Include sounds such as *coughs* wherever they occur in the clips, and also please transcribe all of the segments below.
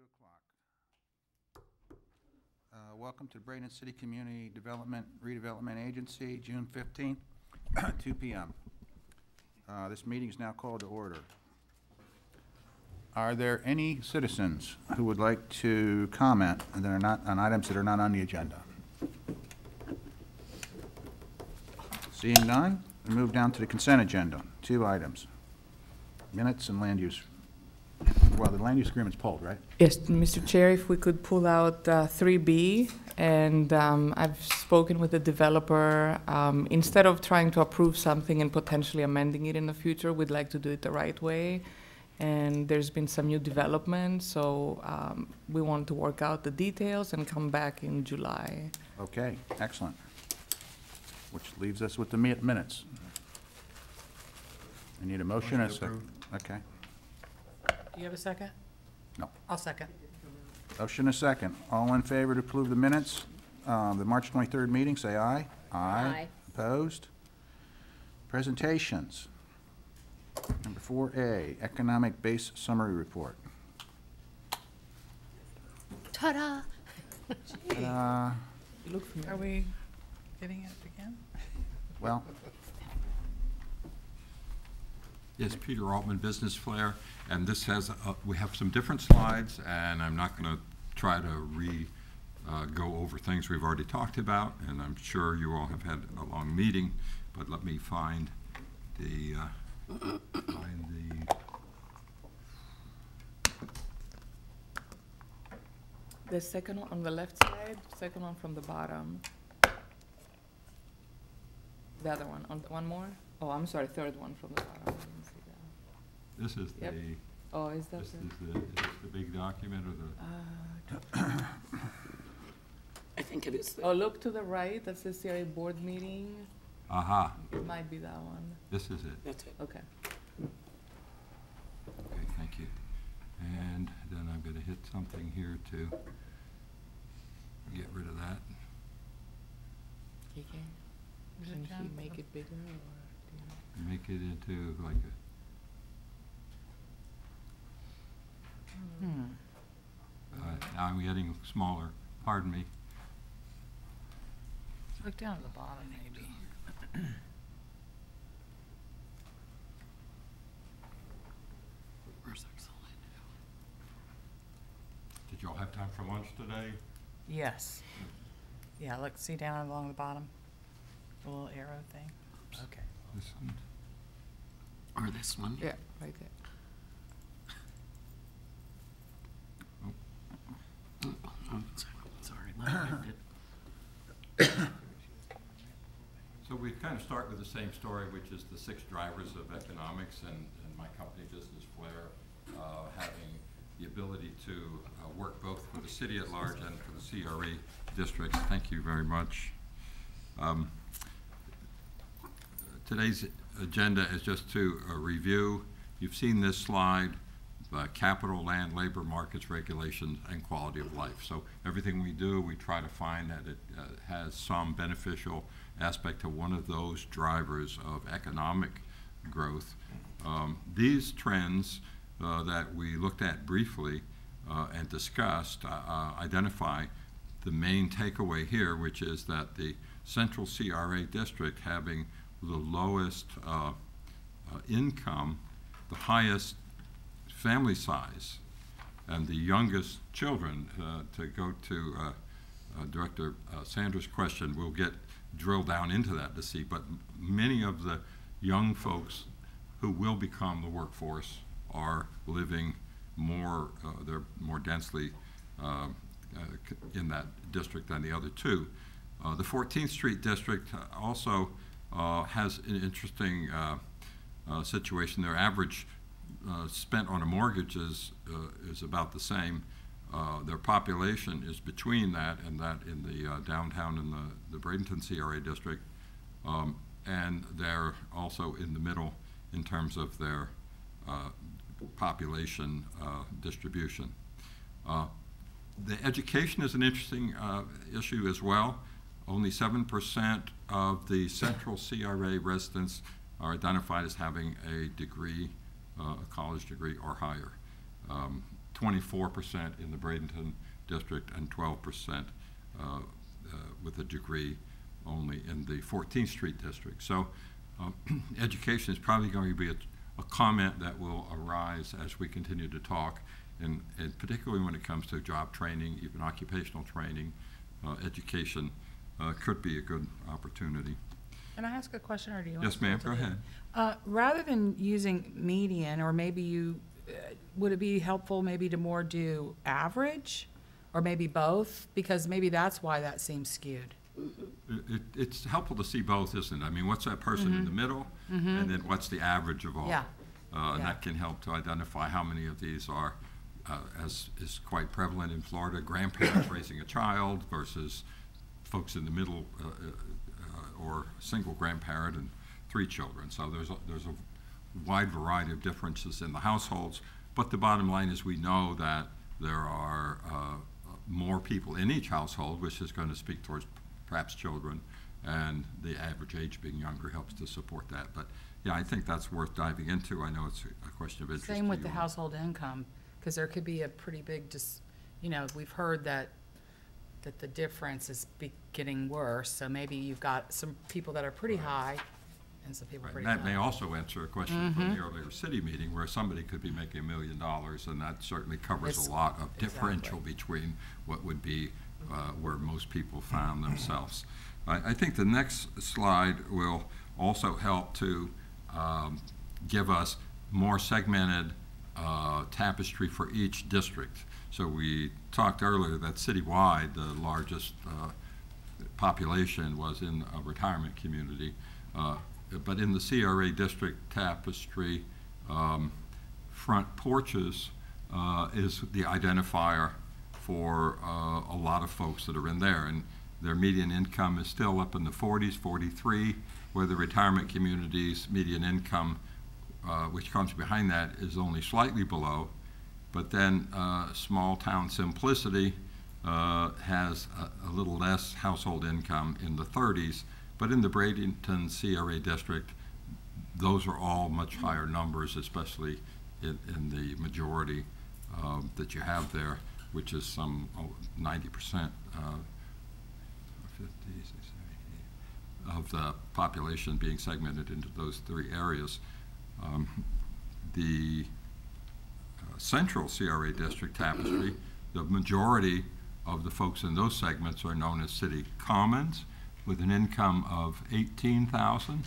2 o'clock. Uh, Welcome to Braden City Community Development Redevelopment Agency, June 15th, *coughs* 2 PM. Uh, This meeting is now called to order. Are there any citizens who would like to comment and that are not, on items that are not on the agenda? Seeing none, we move down to the consent agenda, two items. Minutes and land use. Well, the land use agreement's pulled, right? Yes, Mr. Chair, if we could pull out uh, 3B, and um, I've spoken with the developer. um, Instead of trying to approve something and potentially amending it in the future, we'd like to do it the right way. And there's been some new development, so um, we want to work out the details and come back in July. Okay, excellent. Which leaves us with the minutes. I need a motion and a second. Okay. Do you have a second? No. I'll second. Motion a second. All in favor to approve the minutes, uh, the March 23rd meeting, say aye. Aye. Opposed? Presentations. Number 4A, Economic Base Summary Report. Ta-da! Uh, You. Are we getting it again? Well, Yes, Peter Altman, BusinessFlare, and this has, uh, we have some different slides, and I'm not going to try to re, uh, go over things we've already talked about, and I'm sure you all have had a long meeting, but let me find the, uh, find the, The second one on the left side, second one from the bottom. The other one, on, one more? Oh, I'm sorry, third one from the bottom. I didn't see that. This is Yep. the, Oh, is that this the? is the, is this the big document or the? Uh, I think it is. Oh, look to the right, that says CRA board meeting. Aha, It might be that one. this is it. That's it. Okay. Okay, thank you. And then I'm gonna hit something here to get rid of that. Can can he John? make it bigger or? do you know? Make it into like a, Hmm. uh, now I'm getting smaller, pardon me. Look down at the bottom, maybe. Where's Excel? Did y'all have time for lunch today? Yes. Yeah, look, see down along the bottom? The little arrow thing? Okay. This one? Or this one? Yeah, right there. Oh, sorry, my mind did. *coughs* So we kind of start with the same story, which is the six drivers of economics and, and my company, Business Flair, uh, having the ability to uh, work both for the city at large and for the CRA districts. Thank you very much. Um, Today's agenda is just to uh, review. You've seen this slide, uh, capital, land, labor markets, regulations, and quality of life. So everything we do, we try to find that it uh, has some beneficial aspect to one of those drivers of economic growth. Um, These trends uh, that we looked at briefly uh, and discussed uh, uh, identify the main takeaway here, which is that the central CRA district having the lowest income, the highest family size, and the youngest children, uh, to go to uh, uh, Director uh, Sanders' question, we'll get drilled down into that to see, but many of the young folks who will become the workforce are living more, uh, they're more densely in that district than the other two. The 14th Street District also has an interesting situation. Their average uh, spent on a mortgage is, uh, is about the same. Uh, Their population is between that and that in the uh, downtown and the, the Bradenton CRA district. Um, And they're also in the middle in terms of their population distribution. The education is an interesting issue as well. Only seven percent of the central CRA residents are identified as having a degree, a college degree or higher. Um, twenty-four percent in the Bradenton district, and twelve percent uh, with a degree only in the Fourteenth Street district. So uh, *clears throat* education is probably going to be a, a comment that will arise as we continue to talk, and, and particularly when it comes to job training, even occupational training, uh, education uh, could be a good opportunity. Can I ask a question, or do you want? Yes, to ma'am, go ahead. Uh, rather than using median, or maybe you, uh, would it be helpful maybe to more do average? Or maybe both? Because maybe that's why that seems skewed. It, it- it's helpful to see both, isn't it? I mean, what's that person in the middle, and then what's the average of all? Mm-hmm. Yeah. Uh, and Yeah. that can help to identify how many of these are, uh, as is quite prevalent in Florida, grandparents *coughs* raising a child versus folks in the middle, uh, uh, or single grandparent and three children. So there's a, there's a wide variety of differences in the households. But the bottom line is we know that there are uh, more people in each household, which is going to speak towards perhaps children, and the average age being younger helps to support that. But yeah, I think that's worth diving into. I know it's a question of interest Same with the all. household income, because there could be a pretty big, just, you know, we've heard that, that the difference is be, getting worse. So maybe you've got some people that are pretty high and some people Right, pretty and That may low. also answer a question from the earlier city meeting, where somebody could be making a million dollars, and that certainly covers It's- a lot of differential between what would be uh, where most people found themselves. I, I think the next slide will also help to um, give us more segmented uh, tapestry for each district. So we talked earlier that citywide, the largest uh, population was in a retirement community. Uh, But in the CRA district tapestry, um, front porches uh, is the identifier for uh, a lot of folks that are in there. And their median income is still up in the 40s, 43, where the retirement community's median income, uh, which comes behind that, is only slightly below. But then uh, small town simplicity uh, has a, a little less household income in the 30s. But in the Bradenton CRA district, those are all much higher numbers, especially in, in the majority um, that you have there, which is some oh, 90%, uh, 50, 60, 70, of the population being segmented into those three areas. Um, The uh, central CRA district tapestry, the majority of the folks in those segments are known as city commons with an income of 18,000,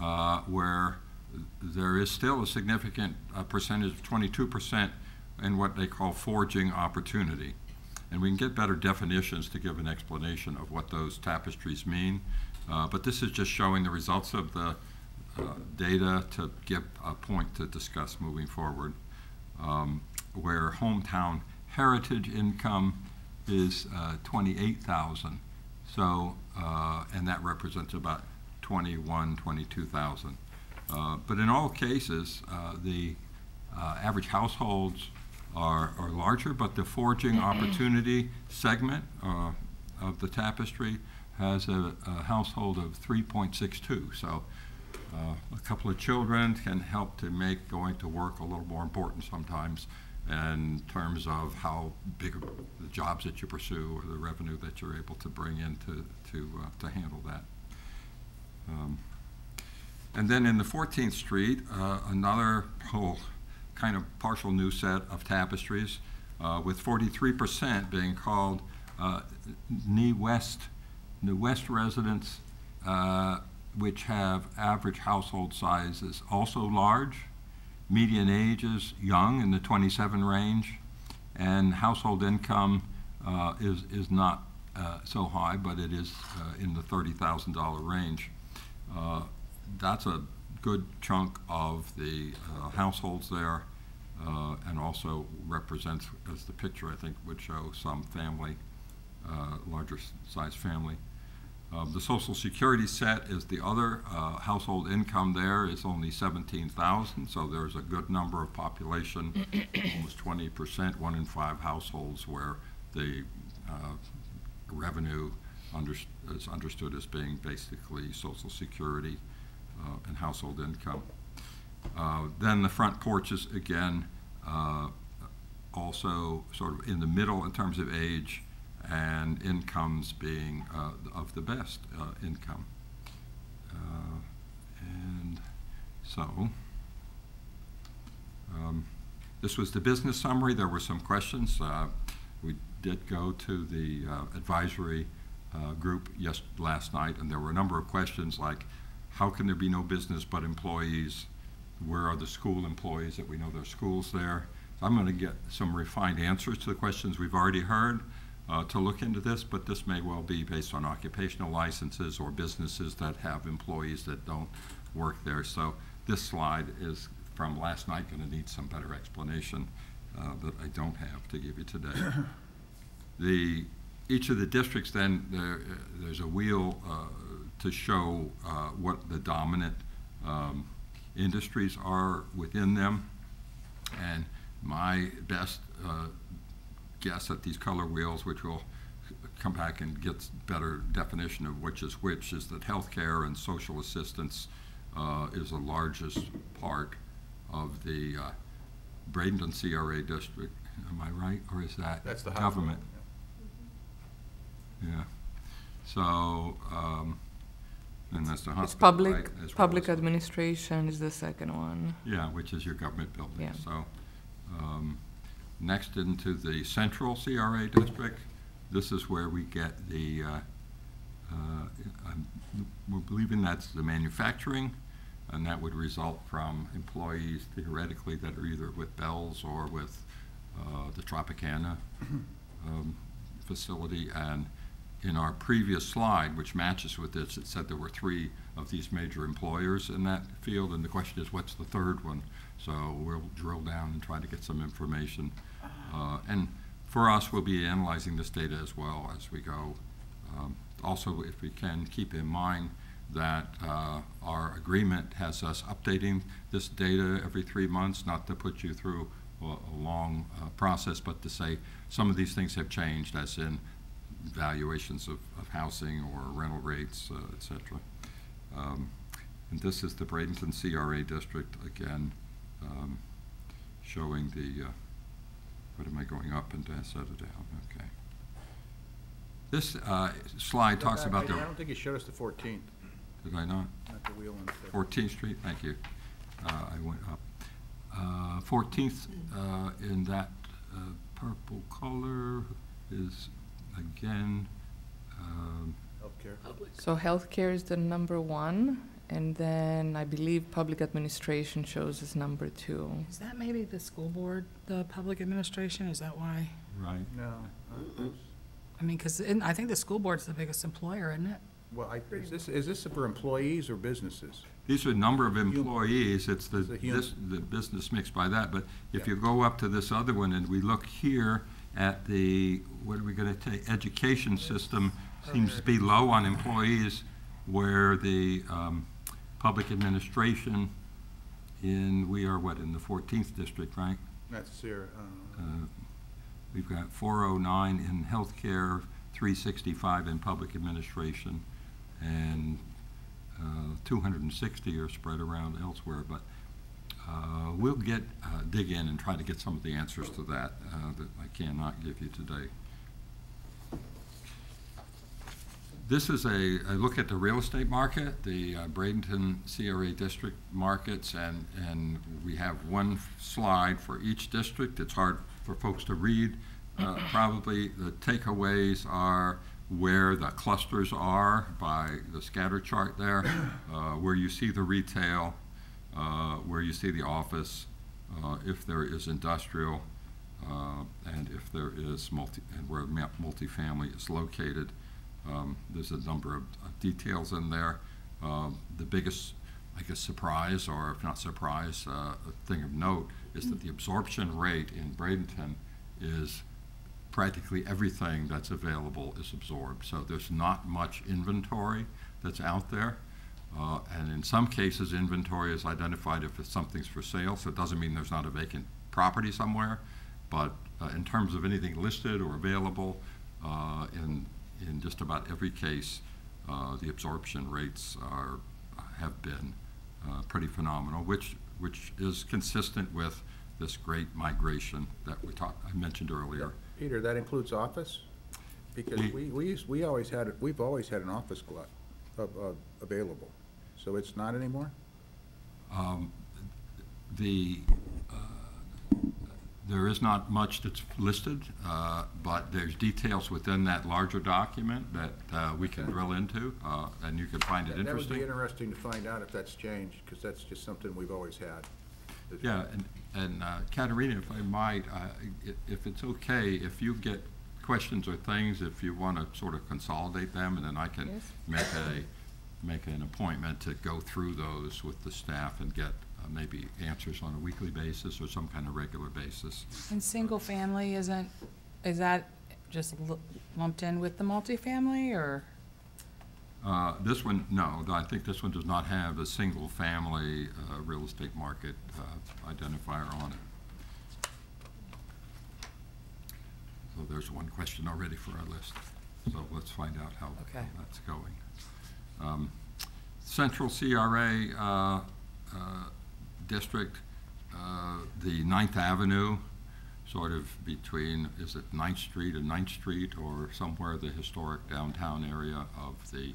uh, where there is still a significant uh, percentage, 22%, in what they call forging opportunity. And we can get better definitions to give an explanation of what those tapestries mean. Uh, But this is just showing the results of the uh, data to give a point to discuss moving forward, um, where hometown heritage income is uh, 28,000. So, uh, and that represents about 21, 22,000. Uh, But in all cases, uh, the uh, average households are, are larger, but the forging opportunity segment uh, of the tapestry has a, a household of 3.62. So uh, a couple of children can help to make going to work a little more important sometimes in terms of how big the jobs that you pursue or the revenue that you're able to bring in to, to, uh, to handle that. Um, And then in the 14th Street, uh, another whole kind of partial new set of tapestries, uh, with 43% being called uh, Knee West, NeWest residents, uh, which have average household sizes also large, median age is young in the 27 range, and household income uh, is, is not uh, so high, but it is uh, in the $30,000 range. Uh, That's a good chunk of the uh, households there, uh, and also represents, as the picture I think would show, some family, larger size family. Uh, The social security set is the other, uh, household income there is only seventeen thousand, so there's a good number of population, *clears throat* almost twenty percent, one in five households where the uh, revenue under, is understood as being basically social security uh, and household income. Uh, Then the front porches, again, uh, also sort of in the middle in terms of age and incomes being uh, of the best uh, income. Uh, And so, um, this was the business summary. There were some questions. We did go to the advisory group yes, last night, and there were a number of questions like, how can there be no business but employees? Where are the school employees that we know there are schools there? I'm going to get some refined answers to the questions we've already heard uh, to look into this, but this may well be based on occupational licenses or businesses that have employees that don't work there. So this slide is from last night, going to need some better explanation uh, that I don't have to give you today. *coughs* The, each of the districts then, there, there's a wheel uh, to show uh, what the dominant um, industries are within them. And my best uh, guess at these color wheels, which will come back and get better definition of which is which, is that healthcare and social assistance uh, is the largest part of the uh, Bradenton CRA district. Am I right, or is that That's the government? Yeah. So, um, and that's the It's public, right, as well public as- administration is the second one. yeah, which is your government building. Yeah. So, um, next into the central CRA district, this is where we get the, uh, uh, we're believing that's the manufacturing, and that would result from employees theoretically that are either with Bealls or with uh, the Tropicana *clears throat* um, facility. And in our previous slide, which matches with this, it said there were three of these major employers in that field, and the question is, what's the third one? So we'll drill down and try to get some information. Uh, And for us, we'll be analyzing this data as well as we go. Um, Also, if we can, keep in mind that uh, our agreement has us updating this data every three months, not to put you through a a long uh, process, but to say some of these things have changed, as in valuations of, of housing or rental rates, uh, et cetera. Um, And this is the Bradenton CRA district, again, um, showing the, uh, what am I going up and down, set it down, okay. This uh, slide talks about the, I don't think you showed us the 14th, did I not? not the wheel and. 14th Street, thank you. Uh, I went up. Uh, 14th, uh, in that uh, purple color is, again, um, Healthcare. So healthcare is the number one, and then I believe public administration shows as number two. Is that maybe the school board, the public administration? Is that why? right, No. I mean, because I think the school board's the biggest employer, isn't it? Well, I, is this, is this for employees or businesses? These are number of employees, it's the, It's the this, the business mixed by that, but if Yeah. you go up to this other one and we look here at the, what are we gonna take, education system seems to be low on employees, where the, um, public administration in, we are what, in the fourteenth district, right? That's Sarah, uh, Uh, We've got four oh nine in healthcare, three sixty-five in public administration, and uh, two hundred and sixty are spread around elsewhere, but uh, we'll get, uh, dig in and try to get some of the answers to that, uh, that I cannot give you today. This is a, a look at the real estate market, the uh, Bradenton CRA district markets, and, and we have one slide for each district. It's hard for folks to read. Uh, *clears throat* Probably the takeaways are where the clusters are by the scatter chart there, *clears throat* uh, where you see the retail, uh, where you see the office, uh, if there is industrial, uh, and if there is multi, and where multifamily is located. Um, There's a number of uh, details in there. Um, The biggest, I guess, surprise, or if not surprise, uh, thing of note, is that the absorption rate in Bradenton is practically everything that's available is absorbed. So there's not much inventory that's out there. Uh, And in some cases, inventory is identified if something's for sale, so it doesn't mean there's not a vacant property somewhere. But uh, in terms of anything listed or available, uh, in, in just about every case, uh, the absorption rates are, have been uh, pretty phenomenal, which, which is consistent with this great migration that we talked, I mentioned earlier. Peter, that includes office? Because We- we, we, used- we always had, we've always had an office glut of, of, available. So it's not anymore? Um, The, uh, there is not much that's listed, uh, but there's details within that larger document that uh, we can Okay. drill into, uh, and you can find it interesting. That would be interesting. interesting to find out if that's changed, because that's just something we've always had. Yeah, and, and uh, Katerina, if I might, uh, i- if it's okay, if you get questions or things, if you want to sort of consolidate them, and then I can Yes. make a, make an appointment to go through those with the staff and get maybe answers on a weekly basis or some kind of regular basis. And single-family isn't, is that just lumped in with the multifamily, or? Uh, This one, no, I think this one does not have a single-family uh, real estate market uh, identifier on it. So there's one question already for our list. So let's find out how how Okay. that's going. Um, Central CRA uh, uh, District, uh, the Ninth Avenue, sort of between, is it Ninth Street and Ninth Street, or somewhere the historic downtown area of the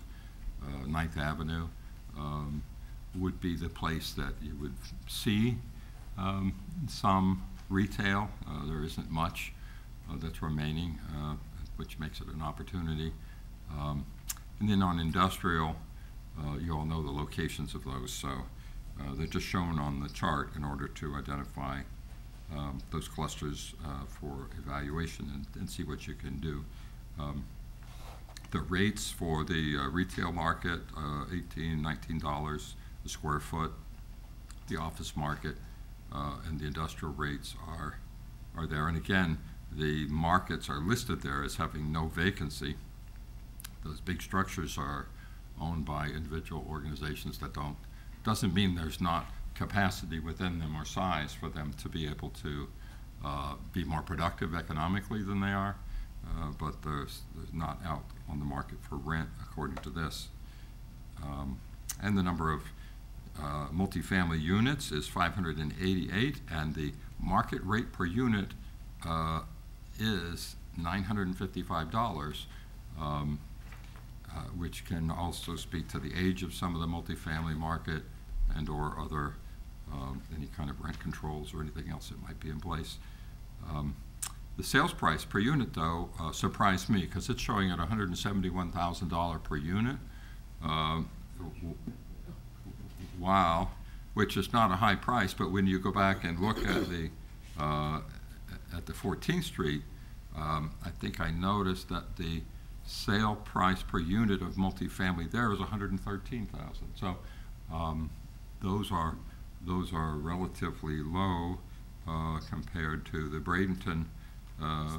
uh, Ninth Avenue, um, would be the place that you would see um, some retail. Uh, There isn't much uh, that's remaining, uh, which makes it an opportunity. Um, And then on industrial, uh, you all know the locations of those, so uh, they're just shown on the chart in order to identify um, those clusters uh, for evaluation and, and see what you can do. Um, The rates for the uh, retail market, uh, eighteen, nineteen dollars a square foot. The office market uh, and the industrial rates are, are there. And again, the markets are listed there as having no vacancy. Those big structures are owned by individual organizations that don't, doesn't mean there's not capacity within them or size for them to be able to uh, be more productive economically than they are, uh, but there's, there's not out on the market for rent according to this. Um, And the number of uh, multifamily units is 588, and the market rate per unit uh, is $955, um, uh, which can also speak to the age of some of the multifamily market and/or other, um, any kind of rent controls or anything else that might be in place. Um, The sales price per unit, though, uh, surprised me, because it's showing at $171,000 per unit. W- Wow, which is not a high price, but when you go back and look at the, uh, at the 14th Street, um, I think I noticed that the sale price per unit of multifamily there is 113,000. So um, those are, those are relatively low uh, compared to the Bradenton uh,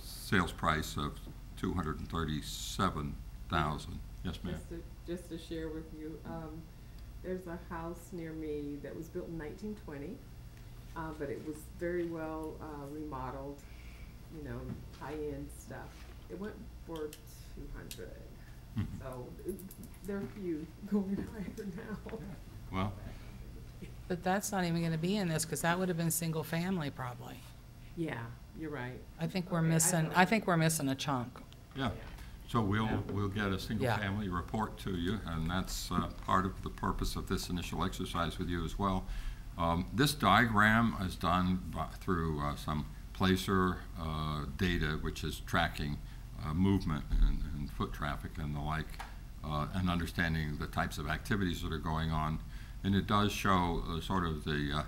sales price of 237,000. Yes, ma'am? Just to, just to share with you, um, there's a house near me that was built in nineteen twenty, uh, but it was very well, uh, remodeled, you know, high-end stuff. It went for two hundred, Mhm. so it- there are few going higher now. Well, But that's not even gonna be in this, because that would have been single-family probably. Yeah, you're right. I think we're Okay, I missing, don't- I think we're missing a chunk. yeah. So we'll, we'll get a single-family report to you, and that's uh, part of the purpose of this initial exercise with you as well. Um, This diagram is done by- through uh, some Placer uh, data, which is tracking uh, movement and and foot traffic and the like, uh, and understanding the types of activities that are going on. And it does show uh, sort of the, uh,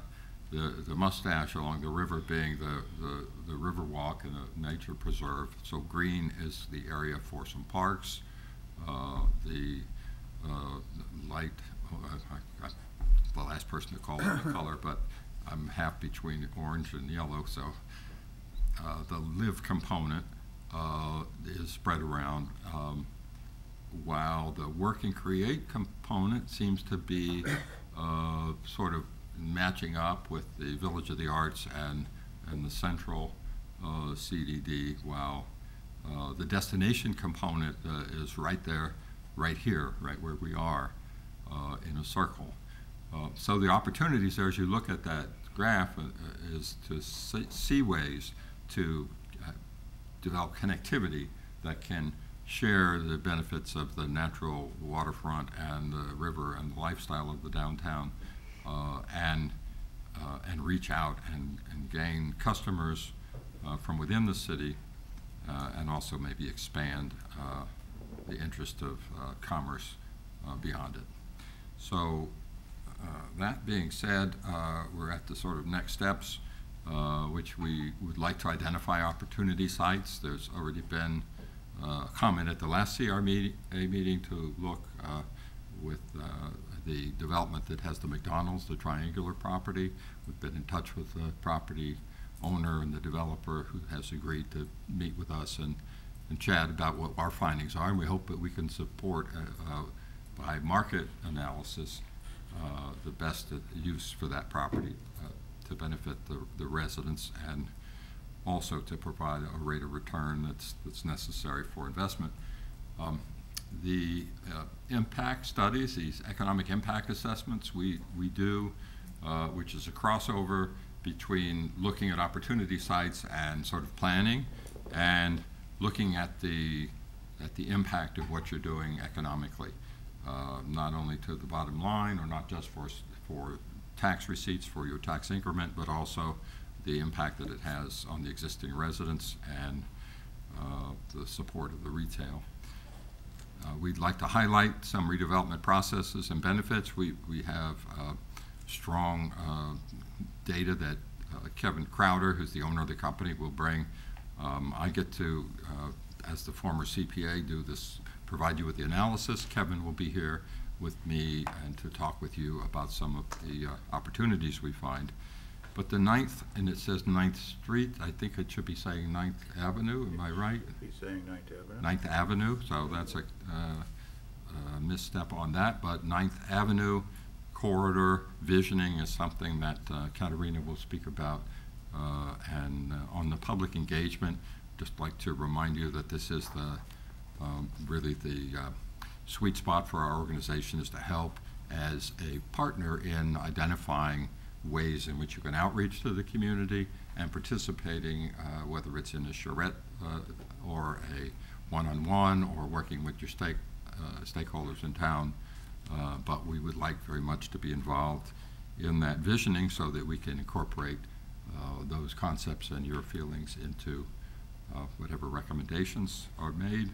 the the mustache along the river being the, the, the river walk and the nature preserve. So green is the area for some parks. Uh, The uh, light, uh, I- I'm the last person to call it a *coughs* color, but I'm half between orange and yellow, so uh, the live component uh, is spread around, um, while the work and create component seems to be uh, sort of matching up with the Village of the Arts and, and the central uh, CDD, while uh, the destination component uh, is right there, right here, right where we are, uh, in a circle. Uh, So the opportunities there, as you look at that graph is to see- see ways to develop connectivity that can share the benefits of the natural waterfront and the river and the lifestyle of the downtown, uh, and, uh, and reach out and, and gain customers uh, from within the city, uh, and also maybe expand uh, the interest of uh, commerce beyond it. So, that being said, we're at the sort of next steps, which we would like to identify opportunity sites. There's already been comment at the last CR meeting, a meeting to look uh, with uh, the development that has the McDonald's, the triangular property. We've been in touch with the property owner and the developer who has agreed to meet with us and, and chat about what our findings are, and we hope that we can support uh, uh, by market analysis uh, the best uh, use for that property uh, to benefit the, the residents and also to provide a rate of return that's, that's necessary for investment. Um, The uh, impact studies, these economic impact assessments, we, we do, uh, which is a crossover between looking at opportunity sites and sort of planning and looking at the, at the impact of what you're doing economically, uh, not only to the bottom line or not just for, for tax receipts for your tax increment, but also the impact that it has on the existing residents and uh, the support of the retail. Uh, We'd like to highlight some redevelopment processes and benefits. We, we have uh, strong uh, data that uh, Kevin Crowder, who's the owner of the company, will bring. Um, I get to, uh, as the former CPA, do this, provide you with the analysis. Kevin will be here with me and to talk with you about some of the opportunities we find. But the Ninth, and it says Ninth Street, I think it should be saying Ninth Avenue, am I right? He's saying Ninth Avenue. Ninth Avenue, so that's a uh, uh, misstep on that, but Ninth Avenue corridor visioning is something that uh, Katerina will speak about. Uh, And uh, on the public engagement, just like to remind you that this is the, um, really the sweet spot for our organization is to help as a partner in identifying ways in which you can outreach to the community and participating, uh, whether it's in a charrette uh, or a one-on-one or working with your stake, uh, stakeholders in town. Uh, But we would like very much to be involved in that visioning so that we can incorporate uh, those concepts and your feelings into uh, whatever recommendations are made.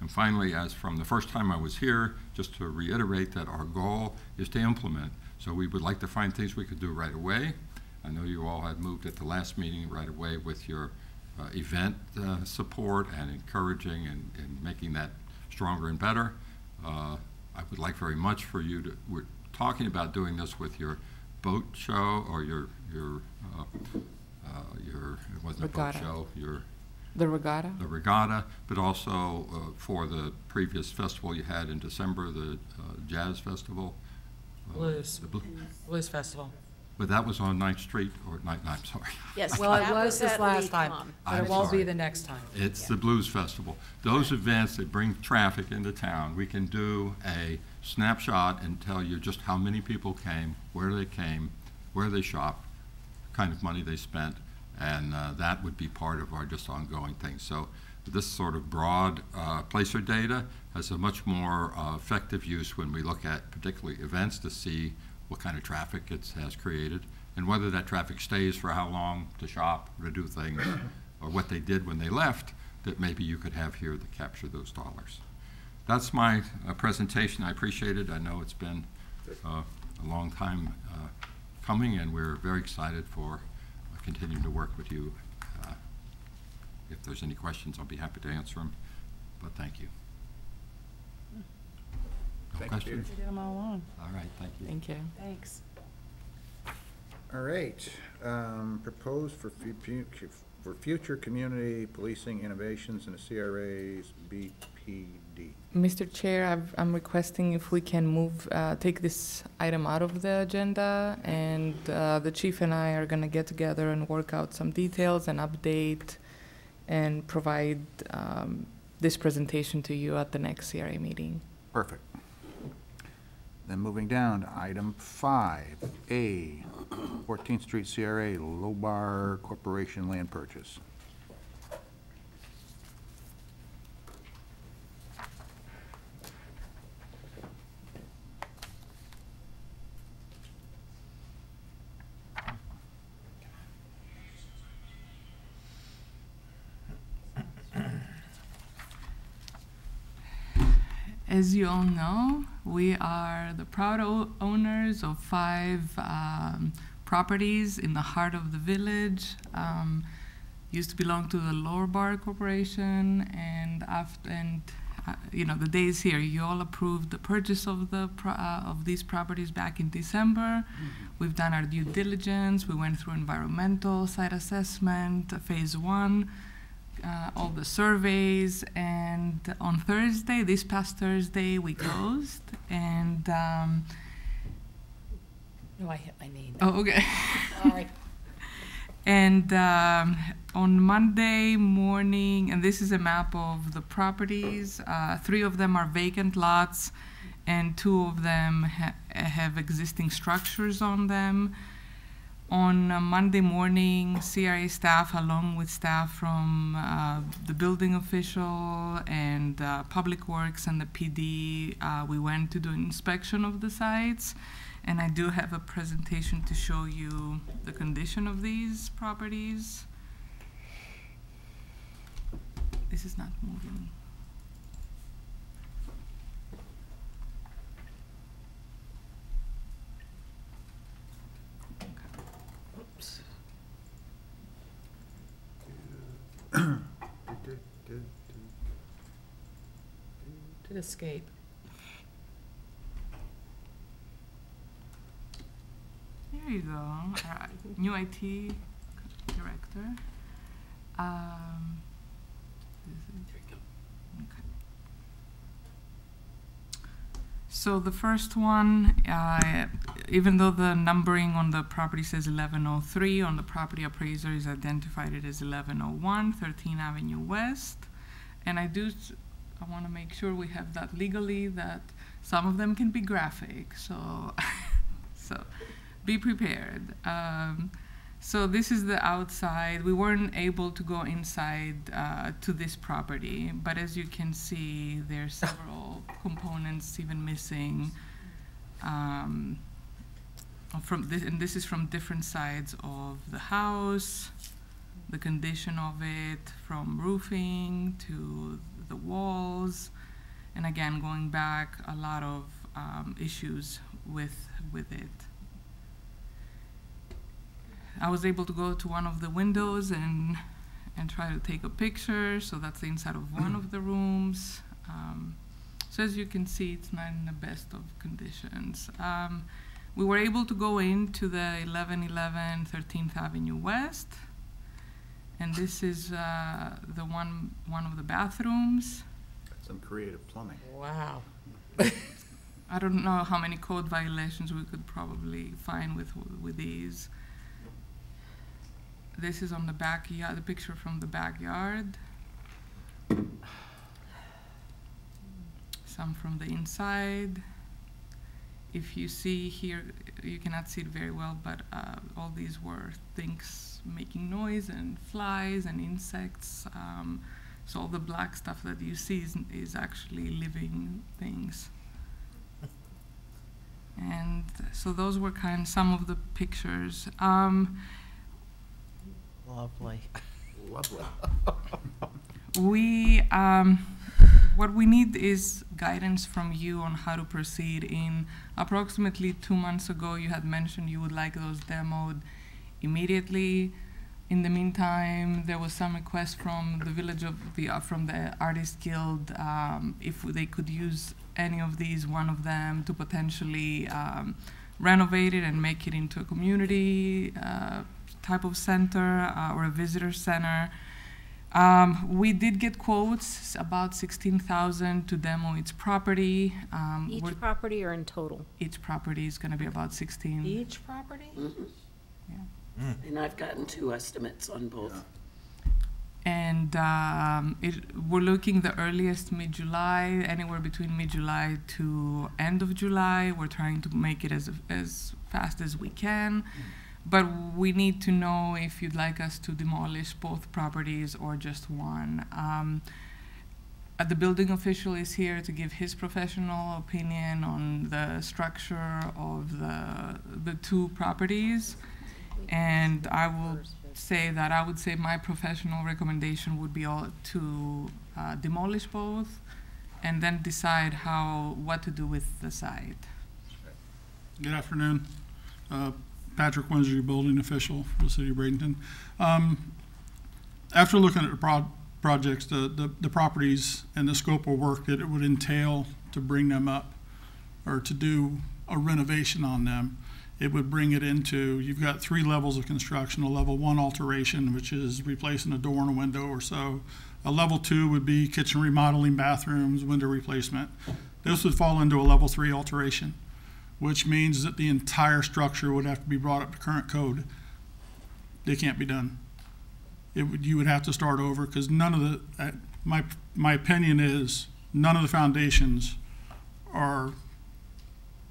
And finally, as from the first time I was here, just to reiterate that our goal is to implement. So we would like to find things we could do right away. I know you all had moved at the last meeting right away with your uh, event uh, support and encouraging and, and making that stronger and better. Uh, I would like very much for you to, we're talking about doing this with your boat show or your, your, uh, uh, your, it wasn't a boat show, your, The regatta? the regatta, but also uh, for the previous festival you had in December, the uh, Jazz Festival. Blues. the Blu- Blues Festival. But that was on Ninth Street, or Ninth, I'm sorry. Yes. *laughs* Well, it that was this at last time, Tom. but I'm it won't be sorry. the next time. It's the Blues Festival. Those events that bring traffic into town, we can do a snapshot and tell you just how many people came, where they came, where they shopped, kind of money they spent, and uh, that would be part of our just ongoing thing. So this sort of broad uh, placer data has a much more uh, effective use when we look at particularly events to see what kind of traffic it has created, and whether that traffic stays for how long to shop, or to do things, or what they did when they left, that maybe you could have here to capture those dollars. That's my uh, presentation. I appreciate it. I know it's been uh, a long time uh, coming, and we're very excited for continuing to work with you. Uh, If there's any questions, I'll be happy to answer them, but thank you. No Thank you, questions? Them all on. All right, thank you. Thank you. Thanks. All right, um, proposed for fu- fu- for future community policing innovations in the CRA's BPD. Mr. Chair, I've, I'm requesting if we can move, uh, take this item out of the agenda, and uh, the chief and I are gonna get together and work out some details and update and provide um, this presentation to you at the next CRA meeting. Perfect. Then moving down to item five, A, 14th Street CRA, Lobar Corporation land purchase. As you all know, we are the proud o- owners of five um, properties in the heart of the village. Um, used to belong to the Lower Bar Corporation, and after and uh, you know the days here, you all approved the purchase of the pro- uh, of these properties back in December. We've done our due diligence. We went through environmental site assessment, uh, phase one uh, all the surveys, and on Thursday, this past Thursday, we closed. And um, Oh, I hit my knee. oh, okay. *laughs* Sorry. And um, on Monday morning, and this is a map of the properties. Uh, three of them are vacant lots, and two of them ha- have existing structures on them. On Monday morning, CRA staff, along with staff from uh, the building official and uh, Public Works and the PD, uh, we went to do an inspection of the sites. And I do have a presentation to show you the condition of these properties. This is not moving. Did escape. There you go. All right. New IT director. Um, this is- There you go. okay. So the first one, uh, even though the numbering on the property says 1103, on the property appraiser is identified it as 1101, 13 Avenue West. And I do, I want to make sure we have that legally, that some of them can be graphic, so, *laughs* so be prepared. Um, so this is the outside. We weren't able to go inside uh, to this property, but as you can see, there are several *laughs* components even missing. Um, from this, and this is from different sides of the house, the condition of it, from roofing to the walls, and again going back a lot of um, issues with with it. I was able to go to one of the windows and and try to take a picture. So that's the inside of one of the rooms. Um, so as you can see, it's not in the best of conditions. Um, we were able to go into the 1111 13th Avenue West, and this is uh, the one one of the bathrooms. Some creative plumbing. Wow. I don't know how many code violations we could probably find with with these. This is on the backyard, the picture from the backyard. Some from the inside. If you see here, you cannot see it very well, but uh, all these were things making noise and flies and insects. Um, so all the black stuff that you see is, is actually living things. And so those were kind of some of the pictures. Um, Lovely. Lovely. we um, what we need is guidance from you on how to proceed. In approximately two months ago, you had mentioned you would like those demoed immediately. In the meantime, there was some request from the village of the uh, from the Artist Guild um, if they could use any of these, one of them, to potentially um, renovate it and make it into a community uh, type of center uh, or a visitor center. Um, we did get quotes about sixteen thousand to demo its property. Um, Each property or in total? each property is going to be about sixteen. Each property? Yeah. And I've gotten two estimates on both. And and um, it, we're looking the earliest mid-July, anywhere between mid-July to end of July. We're trying to make it as as fast as we can, but we need to know if you'd like us to demolish both properties or just one. Um, uh, the building official is here to give his professional opinion on the structure of the the two properties, and I will say that I would say my professional recommendation would be all to uh, demolish both, and then decide how what to do with the site. Good afternoon. Uh, Patrick Windsor, building official for the city of Bradenton. Um, After looking at the pro- projects, the, the, the properties and the scope of work that it would entail to bring them up or to do a renovation on them, it would bring it into, you've got three levels of construction, a level one alteration, which is replacing a door and a window or so. A level two would be kitchen remodeling, bathrooms, window replacement. This would fall into a level three alteration which means that the entire structure would have to be brought up to current code. They can't be done. It would, you would have to start over, because none of the, uh, my, my opinion is, none of the foundations are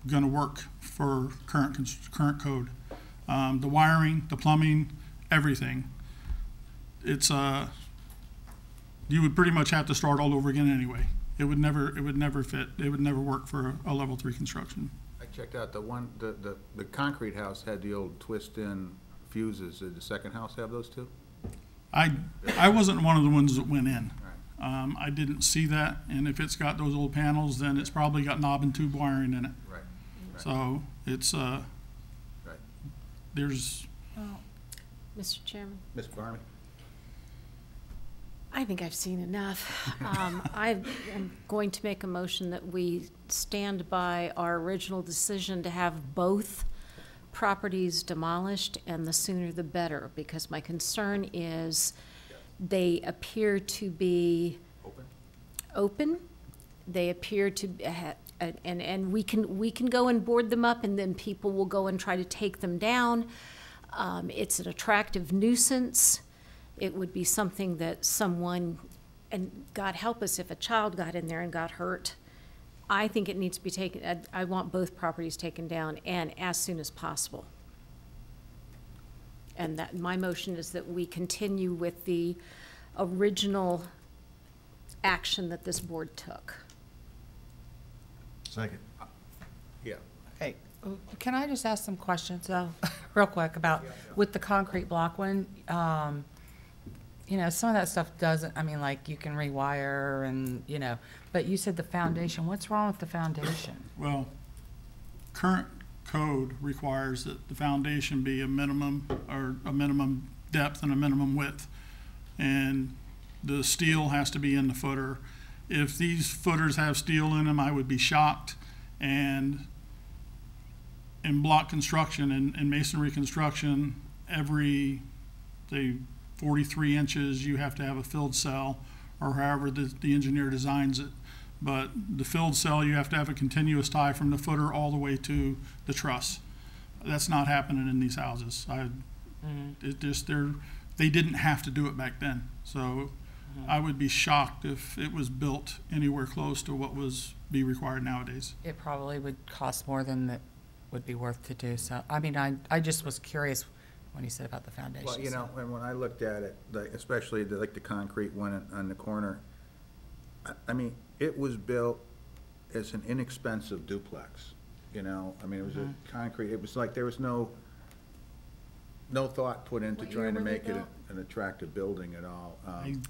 gonna work for current, current code. Um, the wiring, the plumbing, everything. It's, uh, you would pretty much have to start all over again anyway. It would never, it would never fit, it would never work for a, a level three construction. I checked out the one, the, the, the concrete house had the old twist-in fuses. Did the second house have those too? I, I wasn't one of the ones that went in. Um, I didn't see that, and if it's got those old panels, then it's probably got knob and tube wiring in it. Right. Right. So it's, uh, Right. there's, Well, Mr. Chairman, Ms. Barney? I think I've seen enough. Um, I am going to make a motion that we stand by our original decision to have both properties demolished, and the sooner the better, because my concern is they appear to be Open? open. They appear to, ha- and, and we can, we can go and board them up, and then people will go and try to take them down. Um, it's an attractive nuisance. It would be something that someone, and God help us if a child got in there and got hurt. I think it needs to be taken, I, I want both properties taken down, and as soon as possible. And that, my motion is that we continue with the original action that this board took. Second. Yeah. Hey, can I just ask some questions though, *laughs* real quick about, with the concrete block one? um, You know, some of that stuff doesn't, I mean, like you can rewire and, you know, but you said the foundation, what's wrong with the foundation? well, current code requires that the foundation be a minimum, or a minimum depth and a minimum width. And the steel has to be in the footer. If these footers have steel in them, I would be shocked. And in block construction and, and masonry construction, every, say, forty-three inches, you have to have a filled cell, or however the, the engineer designs it. But the filled cell, you have to have a continuous tie from the footer all the way to the truss. That's not happening in these houses. I, mm-hmm. it just, they're, they didn't have to do it back then. So mm-hmm. I would be shocked if it was built anywhere close to what was be required nowadays. It probably would cost more than it would be worth to do, so, I mean, I, I just was curious when you said about the foundation. Well, you know, and when I looked at it, like, especially the, like the concrete one on- on the corner, I, I mean, it was built as an inexpensive duplex, you know? I mean, it was a concrete, it was like, there was no, no thought put into What trying to make it built? an attractive building at all. Um,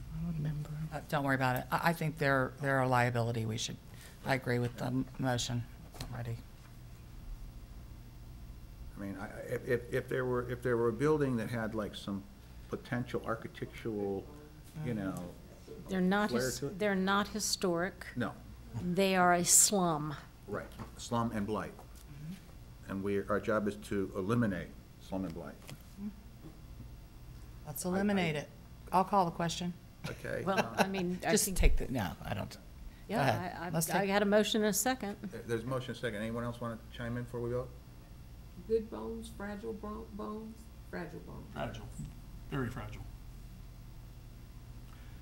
Uh, Don't worry about it. I, I think they're, they're a liability. We should, I agree with the m- motion already. I mean, I, I- if, if, if there were, if there were a building that had like some potential architectural, you know, They're not, Flair his- to it? they're not historic. no, They are a slum. right, slum and blight. And we, our job is to eliminate slum and blight. Let's eliminate it. I'll call the question. Okay? Well, uh, I mean, I Just think, take the, no, I don't. Go yeah. I, Let's I, I take- had a motion and a second. There- There's a motion second. Anyone else want to chime in before we vote? Good bones, fragile bro- bones, fragile bones. Fragile, very fragile.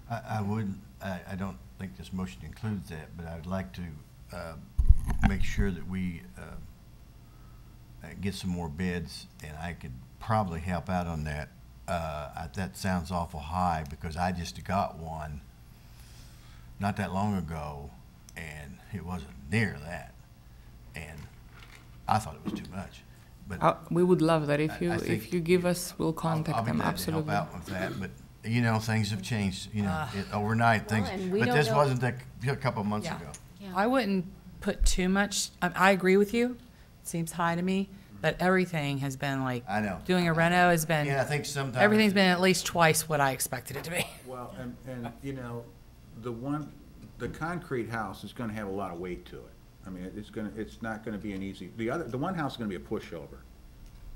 I, I would, I, I don't think this motion includes that, but I'd like to, uh, make sure that we, uh, uh, get some more bids, and I could probably help out on that. Uh, I- that sounds awful high, because I just got one not that long ago, and it wasn't near that. And I thought it was too much, but. We would love that if you if you give us, we'll I'll- contact I'll them. glad to Absolutely. help out with that, but, you know, things have changed, you know, Ah. it- overnight, things. But this know- wasn't a, a couple of months Yeah. ago. Yeah. I wouldn't put too much, I, I agree with you, It seems high to me, but everything has been like, I know. doing a reno has been, Yeah, I think sometimes. everything's been at least twice what I expected it to be. *laughs* Well, and, and, you know, the one, the concrete house is gonna have a lot of weight to it. I mean, it's gonna, it's not gonna be an easy, the other, the one house is gonna be a pushover.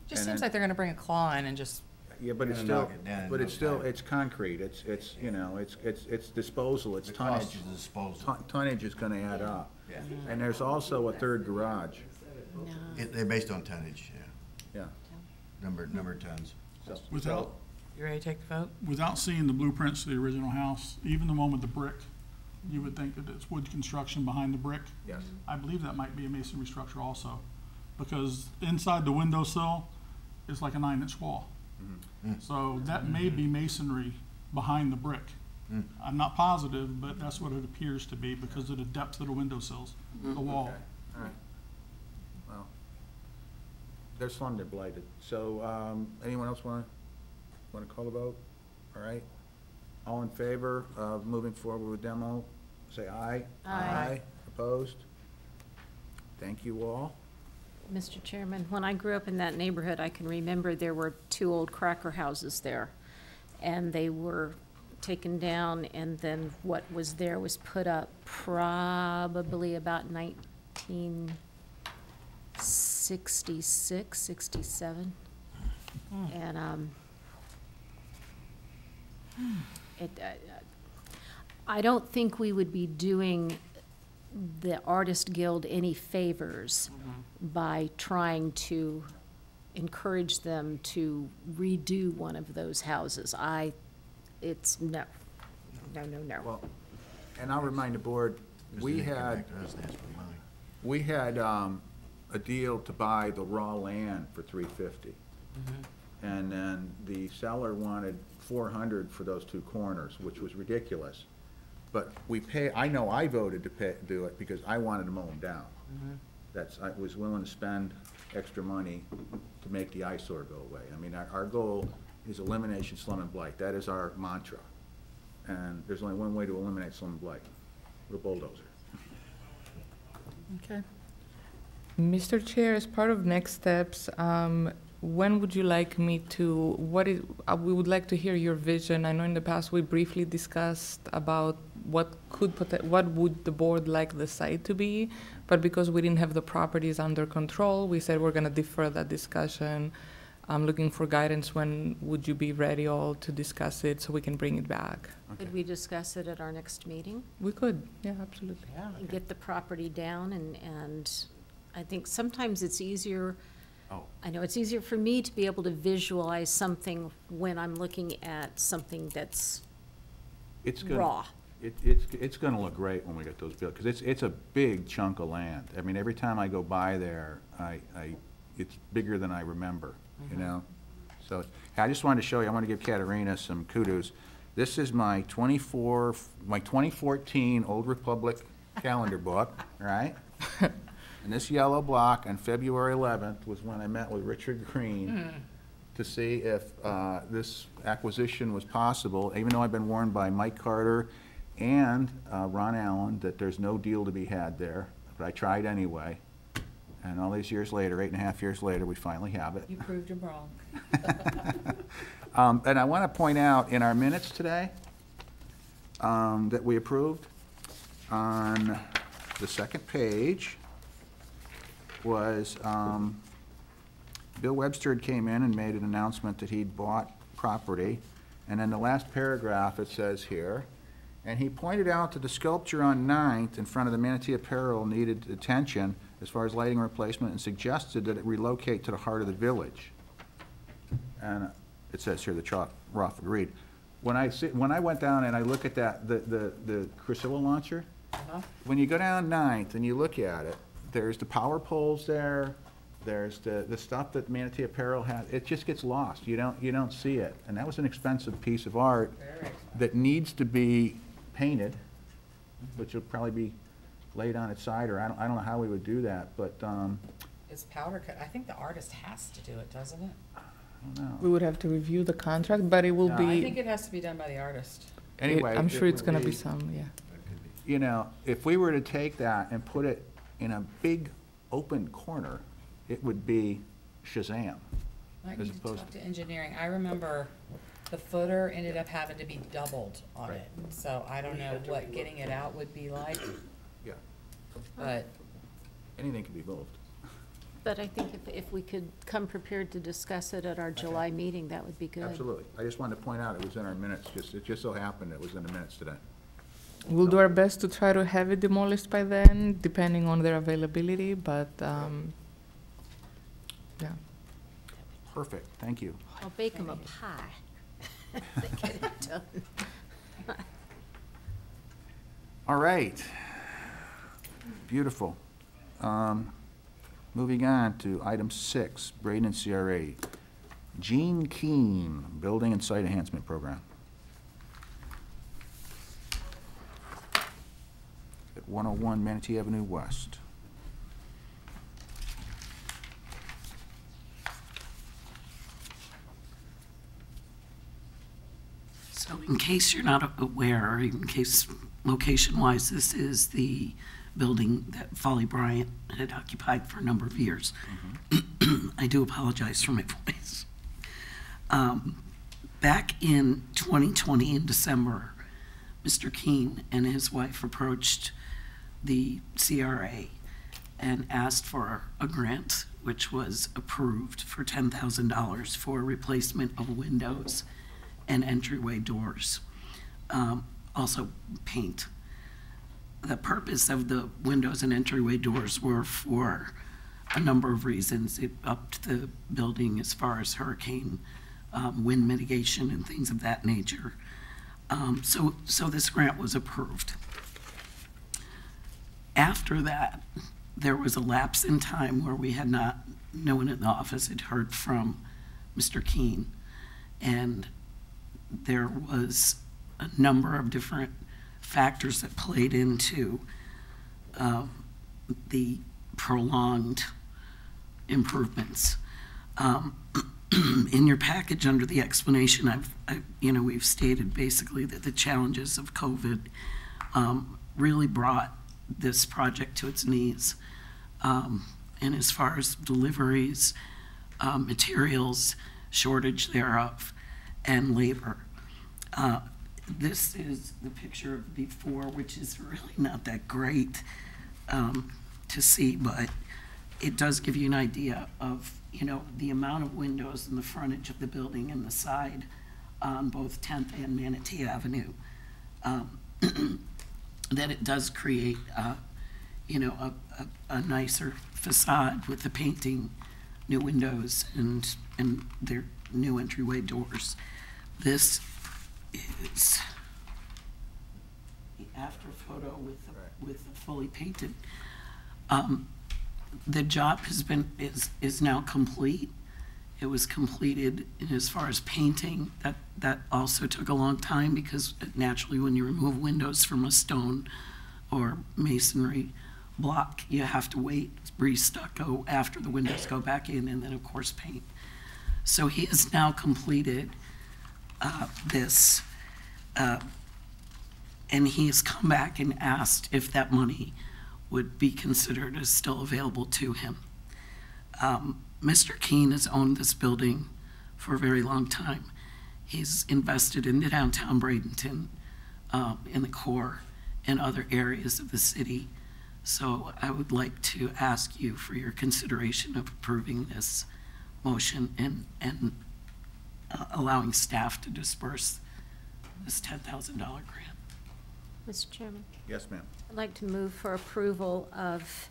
Just And seems then- like they're gonna bring a claw in and just, Yeah, but it's Gonna still, knock it down in but no it's still, time. it's concrete, it's, it's, you know, it's, it's, it's disposal, it's The cost tonnage. is disposal. Ton- Tonnage is gonna add up. Yeah. And there's also a third garage, No. It, they're based on tonnage, yeah, yeah. number, number of tons. So- Without, you ready to take the vote? without seeing the blueprints of the original house, even the one with the brick, you would think that it's wood construction behind the brick. Yes. I believe that might be a masonry structure also, because inside the windowsill is like a nine-inch wall. Mm-hmm. So that may be masonry behind the brick. Mm. I'm not positive, but that's what it appears to be because of the depth of the windowsills, the wall. Okay, all right. Well, they're slum, they're blighted. So, um, anyone else wanna, wanna call the vote? All right. All in favor of moving forward with demo, say aye. Aye. Opposed? Thank you all. Mr. Chairman, when I grew up in that neighborhood, I can remember there were two old cracker houses there. And they were taken down, and then what was there was put up probably about nineteen sixty-six, sixty-seven. And, um, it, uh, I don't think we would be doing the Artist Guild any favors by trying to encourage them to redo one of those houses. I, it's no, no, no, no. Well, and I'll remind the board, we had, back to us and ask for money. we had, um, a deal to buy the raw land for three fifty. And then the seller wanted four hundred for those two corners, which was ridiculous. But we pay, I know I voted to pay, do it because I wanted to mow them down. That's, I was willing to spend extra money to make the eyesore go away. I mean, our, our goal is elimination slum and blight. That is our mantra. And there's only one way to eliminate slum and blight, with a bulldozer. Okay. Mr. Chair, as part of next steps, um, when would you like me to, what is, uh, we would like to hear your vision. I know in the past we briefly discussed about what could, pote- what would the board like the site to be, but because we didn't have the properties under control, we said we're gonna defer that discussion. I'm looking for guidance, when would you be ready all to discuss it so we can bring it back? Could we discuss it at our next meeting? We could, yeah, absolutely. and Get the property down and, and I think sometimes it's easier, Oh. I know it's easier for me to be able to visualize something when I'm looking at something that's It's gonna, raw. It, it's, it's gonna look great when we get those built, because it's, it's a big chunk of land. I mean, every time I go by there, I, I, it's bigger than I remember, you know? So, I just wanted to show you, I want to give Katerina some kudos. This is my twenty-four, my twenty fourteen Old Republic calendar book, *laughs* right? *laughs* And this yellow block on February eleventh was when I met with Richard Green to see if uh, this acquisition was possible, even though I've been warned by Mike Carter and uh, Ron Allen that there's no deal to be had there, but I tried anyway. And all these years later, eight and a half years later, we finally have it. You proved him wrong. *laughs* Um, And I want to point out, in our minutes today, um, that we approved, on the second page, was, um, Bill Webster had came in and made an announcement that he'd bought property, and in the last paragraph, it says here, and he pointed out that the sculpture on Ninth in front of the Manatee Apparel needed attention as far as lighting replacement, and suggested that it relocate to the heart of the village. And it says here, the Chalk Roth agreed. when I see, when I went down and I look at that, the, the, the Crusoe launcher, uh-huh. when you go down Ninth and you look at it, there's the power poles there, there's the, the stuff that Manatee Apparel had, it just gets lost. You don't, you don't see it. And that was an expensive piece of art that needs to be painted, which will probably be laid on its side, or I don't, I don't know how we would do that, but, um, Is powder cut, I think the artist has to do it, doesn't it? I don't know. We would have to review the contract, but it will Yeah. be. I think it has to be done by the artist. it- Anyway. I'm it sure it's would gonna be some, yeah. you know, if we were to take that and put it in a big open corner, it would be Shazam. Might As need to opposed talk to engineering. I remember the footer ended up having to be doubled on it. So I don't know what getting it out would be like, *coughs* Yeah, but anything can be moved. But I think if, if we could come prepared to discuss it at our July meeting, that would be good. Absolutely. I just wanted to point out it was in our minutes, just, it just so happened it was in the minutes today. We'll do our best to try to have it demolished by then, depending on their availability, but, um, yeah. Perfect, thank you. I'll bake them a pie. Get it done. All right. Beautiful. Um, Moving on to item six, Braden CRA. Gene Keene, Building and Site Enhancement Program. At 101 Manatee Avenue West. So in case you're not aware, or in case location-wise, this is the building that Folly Bryant had occupied for a number of years. *clears throat* I do apologize for my voice. Um, Back in 2020, in December, Mr. Keene and his wife approached the CRA and asked for a grant, which was approved for $10,000 for replacement of windows and entryway doors. Um, Also paint. The purpose of the windows and entryway doors were for a number of reasons. It upped the building as far as hurricane um, wind mitigation and things of that nature. Um, So, so this grant was approved. After that, there was a lapse in time where we had not, no one in the office had heard from Mr. Keene. And there was a number of different factors that played into um, the prolonged improvements. Um, *clears throat* In your package, under the explanation, I've, I- you know, we've stated basically that the challenges of COVID um, really brought this project to its knees. Um, And as far as deliveries, um, materials, shortage thereof, and labor. Uh, This is the picture of before, which is really not that great um, to see, but it does give you an idea of, you know, the amount of windows in the frontage of the building and the side on both 10th and Manatee Avenue. um, *clears throat* That it does create, uh, you know, a, a- a nicer facade with the painting, new windows and, and their new entryway doors. This is the after photo with, the- with the fully painted. Um, The job has been, is, is now complete. It was completed as far as painting. That, that also took a long time because naturally when you remove windows from a stone or masonry block, you have to wait, re-stucco after the windows go back in and then of course paint. So he has now completed this, uh, and he has come back and asked if that money would be considered as still available to him. Um, Mr. Keene has owned this building for a very long time. He's invested in the downtown Bradenton, um, in the core, and other areas of the city. So I would like to ask you for your consideration of approving this motion and, and uh, allowing staff to disperse this $10,000 grant. Mr. Chairman, Yes, ma'am. I'd like to move for approval of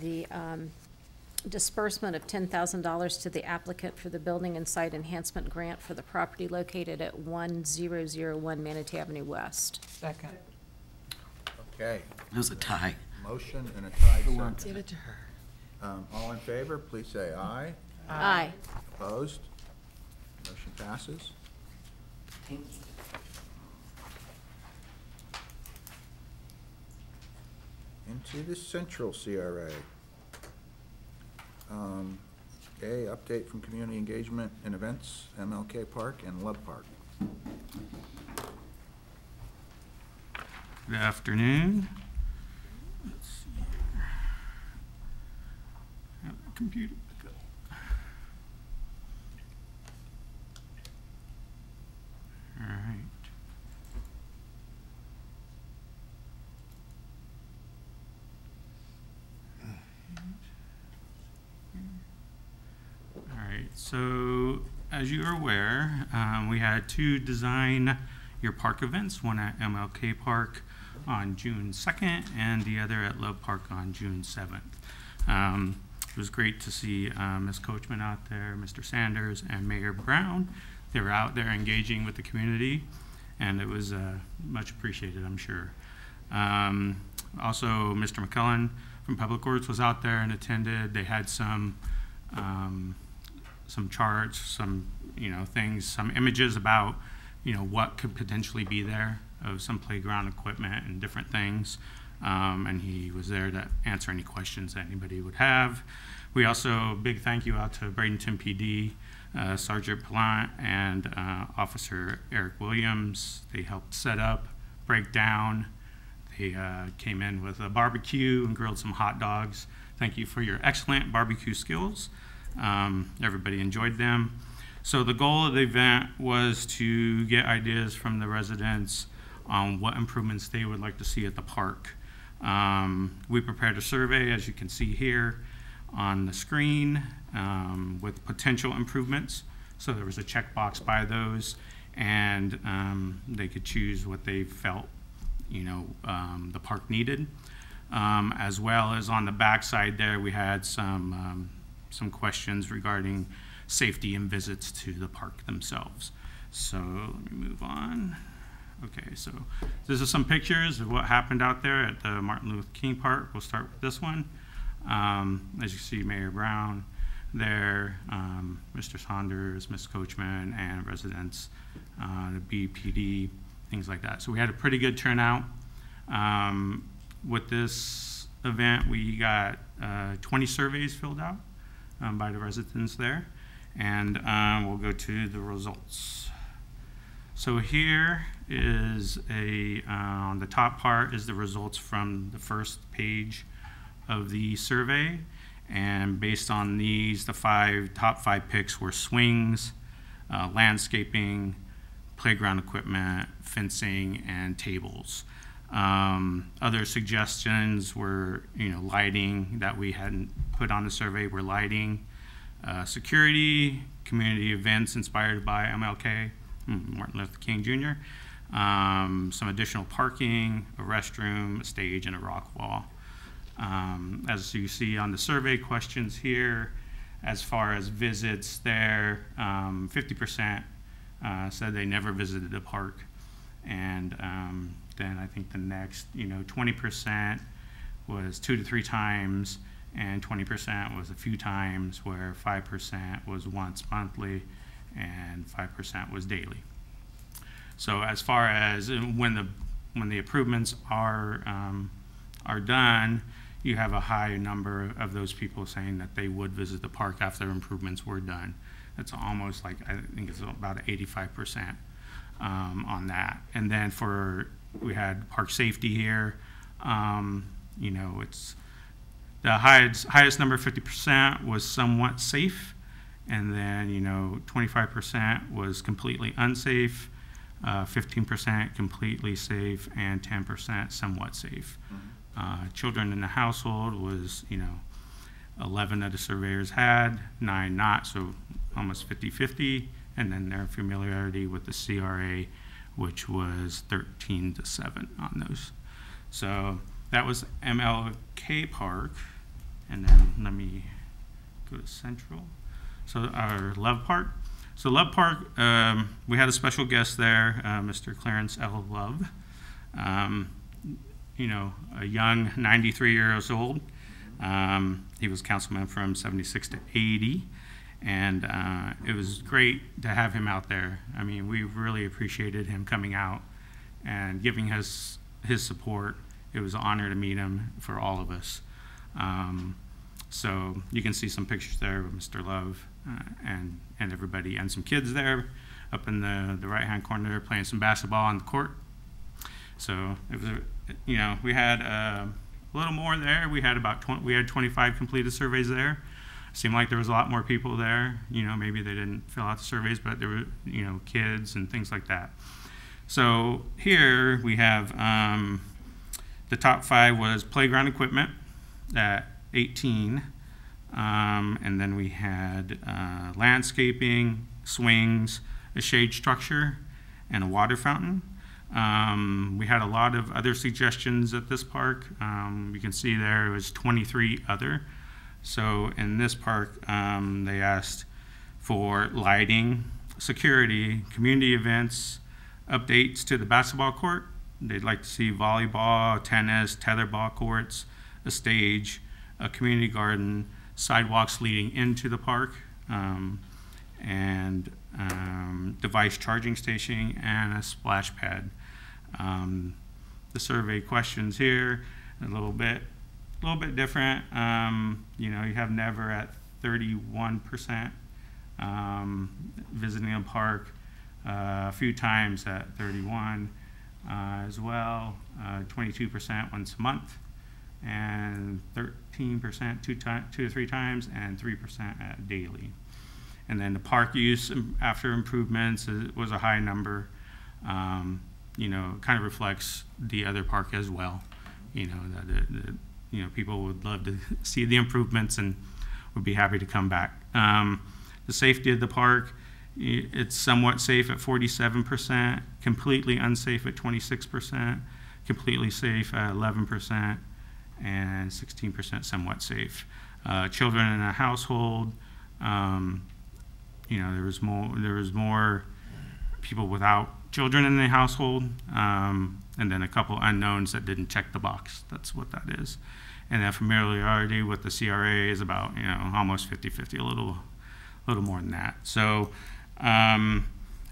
the um, disbursement of ten thousand dollars to the applicant for the Building and Site Enhancement Grant for the property located at one zero zero one Manatee Avenue West. Second. Okay, It was a tie. motion and a tie second. Give it to her. Um, all in favor, please say aye. Aye. Opposed? Motion passes. Into the central CRA. Um, A, update from community engagement and events, MLK Park and Love Park. Good afternoon. Let's see here. Have the Computer. back up. All right. All right, so as you are aware, um, we had two design your park events, one at MLK Park on June 2nd and the other at Love Park on June 7th. Um, it was great to see uh, Ms. Coachman out there, Mr. Sanders, and Mayor Brown. They were out there engaging with the community, and it was uh, much appreciated, I'm sure. Um, also, Mr. McCullen from Public Works was out there and attended. They had some um, some charts, some you know things, some images about you know what could potentially be there of some playground equipment and different things. Um, and he was there to answer any questions that anybody would have. We also big thank you out to Bradenton PD, uh, Sergeant Plant and uh, Officer Eric Williams. They helped set up, break down. They uh, came in with a barbecue and grilled some hot dogs. Thank you for your excellent barbecue skills. Um, everybody enjoyed them. So the goal of the event was to get ideas from the residents on what improvements they would like to see at the park. Um, we prepared a survey, as you can see here on the screen, um, with potential improvements. So there was a checkbox by those, and um, they could choose what they felt, you know, um, the park needed. Um, as well as on the backside there, we had some um, some questions regarding safety and visits to the park themselves. So let me move on. Okay, so this is some pictures of what happened out there at the Martin Luther King Park. We'll start with this one. Um, as you see, Mayor Brown there, um, Mr. Sanders, Ms. Coachman, and residents, uh, the BPD, things like that. So we had a pretty good turnout. Um, with this event, we got uh, 20 surveys filled out um, by the residents there, and um, we'll go to the results. So here is a, uh, on the top part is the results from the first page of the survey. And based on these, the five, top five picks were swings, uh, landscaping, playground equipment, fencing, and tables. Um, other suggestions were, you know, lighting that we hadn't put on the survey were lighting, uh, security, community events inspired by MLK, mm, Martin Luther King Jr., um, some additional parking, a restroom, a stage, and a rock wall. Um, as you see on the survey questions here, as far as visits there, um, 50% uh, said they never visited the park. And um, then I think the next, you know, 20% was two to three times, and 20% was a few times, where 5% was once monthly, and 5% was daily. So as far as uh, when the when the improvements are um, are done, you have a high number of those people saying that they would visit the park after improvements were done. It's almost like I think it's about 85 percent um, on that. And then for we had park safety here. Um, you know, it's the highest highest number, 50 percent, was somewhat safe, and then you know, 25 percent was completely unsafe. Uh, 15% completely safe and 10% somewhat safe. Uh, children in the household was, you know, 11 of the surveyors had, nine not, so almost 50-50. And then their familiarity with the CRA, which was 13 to 7 on those. So that was MLK Park. And then let me go to Central. So our Love Park. So Love Park, um, we had a special guest there, uh, Mr. Clarence L. Love. Um, you know, a young 93 years old. Um, he was councilman from 76 to 80, and uh, it was great to have him out there. I mean, we really appreciated him coming out and giving us his support. It was an honor to meet him for all of us. Um, so you can see some pictures there of Mr. Love uh, and and everybody, and some kids there up in the the right hand corner playing some basketball on the court. So it was, you know, we had uh, a little more there. We had about 20, we had 25 completed surveys there. Seemed like there was a lot more people there. You know, maybe they didn't fill out the surveys, but there were, you know, kids and things like that. So here we have um, the top five was playground equipment at 18. Um, and then we had uh, landscaping, swings, a shade structure, and a water fountain. Um, we had a lot of other suggestions at this park. Um, you can see there was 23 other. So in this park, um, they asked for lighting, security, community events, updates to the basketball court. They'd like to see volleyball, tennis, tetherball courts, a stage, a community garden, sidewalks leading into the park, um, and um, device charging station and a splash pad. Um, the survey questions here a little bit, a little bit different. Um, you know, you have never at 31% um, visiting a park, uh, a few times at 31 uh, as well, 22% uh, once a month, and 13% two, two to three times, and 3% at daily. And then the park use after improvements was a high number. Um, you know, kind of reflects the other park as well. You know, that, you know, people would love to *laughs* see the improvements and would be happy to come back. Um, the safety of the park, it's somewhat safe at 47%, completely unsafe at 26%, completely safe at 11%, and 16% somewhat safe. Uh, children in a household, um, you know, there was more, there was more people without children in the household, um, and then a couple unknowns that didn't check the box. That's what that is. And that familiarity with the CRA is about, you know, almost 50-50, a little, a little more than that. So um,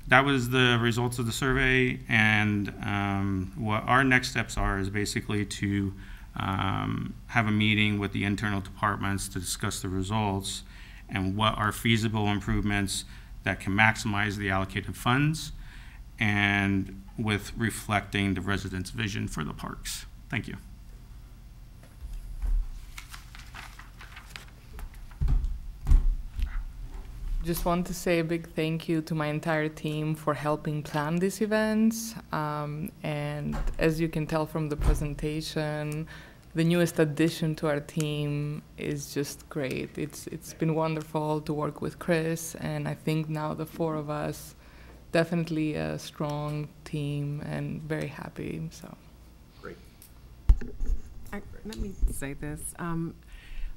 that was the results of the survey, and um, what our next steps are is basically to um, have a meeting with the internal departments to discuss the results and what are feasible improvements that can maximize the allocated funds and with reflecting the residents' vision for the parks. Thank you. Just want to say a big thank you to my entire team for helping plan these events. Um, and as you can tell from the presentation, the newest addition to our team is just great. It's it's been wonderful to work with Chris, and I think now the four of us definitely a strong team and very happy. So, Great. I, let me say this. Um,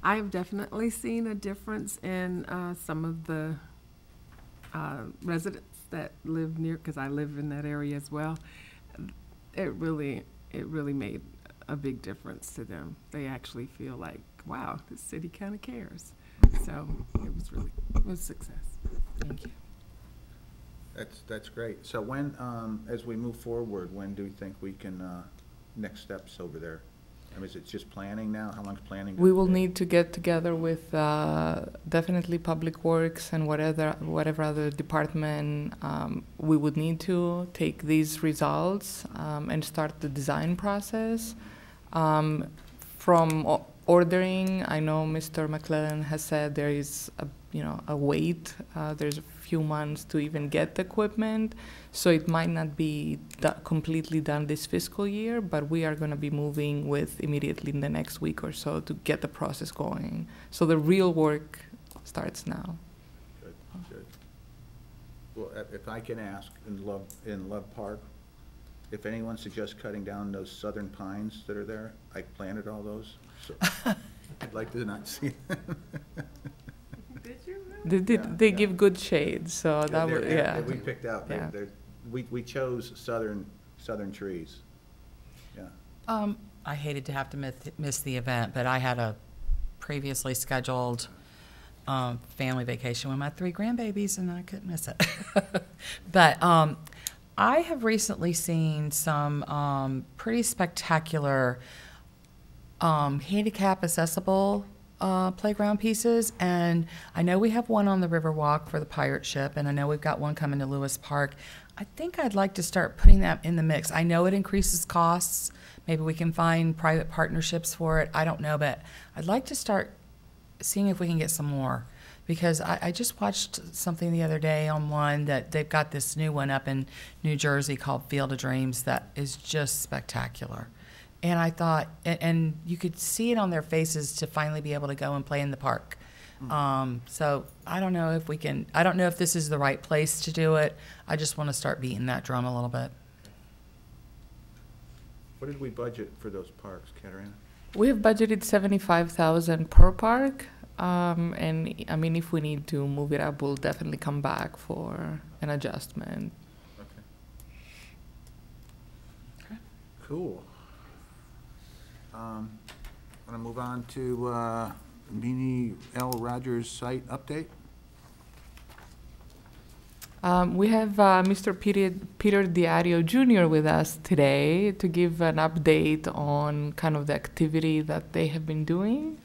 I have definitely seen a difference in uh, some of the uh, residents that live near, because I live in that area as well. It really, it really made a big difference to them. They actually feel like, wow, the city kind of cares. So it was really, it was a success. thank you. That's, that's great. So when, um, as we move forward, when do you think we can, uh, next steps over there? I mean, is it just planning now? How long's planning? We gonna will take? need to get together with uh, definitely Public Works and whatever whatever other department um, we would need to take these results um, and start the design process. Um, from o- ordering, I know Mr. McClellan has said there is a you know a wait. Uh, there's a few months to even get the equipment, so it might not be do- completely done this fiscal year. But we are going to be moving with immediately in the next week or so to get the process going. So the real work starts now. Good, good. Well, if- if I can ask, in Love, in Love Park, if anyone suggests cutting down those southern pines that are there, I planted all those, so *laughs* I'd like to not see them. They Yeah. They yeah. give good shade, so that They're- would yeah. We picked out, they- Yeah. they're, we, we chose southern, southern trees. Yeah. Um, I hated to have to miss, miss the event, but I had a previously scheduled, um, family vacation with my three grandbabies and I couldn't miss it. *laughs* But, um, I have recently seen some, um, pretty spectacular, um, handicap accessible, uh, playground pieces. And I know we have one on the Riverwalk for the pirate ship, and I know we've got one coming to Lewis Park. I think I'd like to start putting that in the mix. I know it increases costs. Maybe we can find private partnerships for it. I don't know, but I'd like to start seeing if we can get some more. Because I, I just watched something the other day on one that they've got this new one up in New Jersey called Field of Dreams that is just spectacular. And I thought, and, and you could see it on their faces to finally be able to go and play in the park. Um, so I don't know if we can, I don't know if this is the right place to do it. I just want to start beating that drum a little bit. What did we budget for those parks, Katarina? We have budgeted seventy-five thousand per park, um, and I mean, if we need to move it up, we'll definitely come back for an adjustment. Okay. Cool. Um, going to move on to uh, Minnie L. Rogers site update? Um, we have uh, Mr. Peter, Peter Diadio Jr. with us today to give an update on kind of the activity that they have been doing.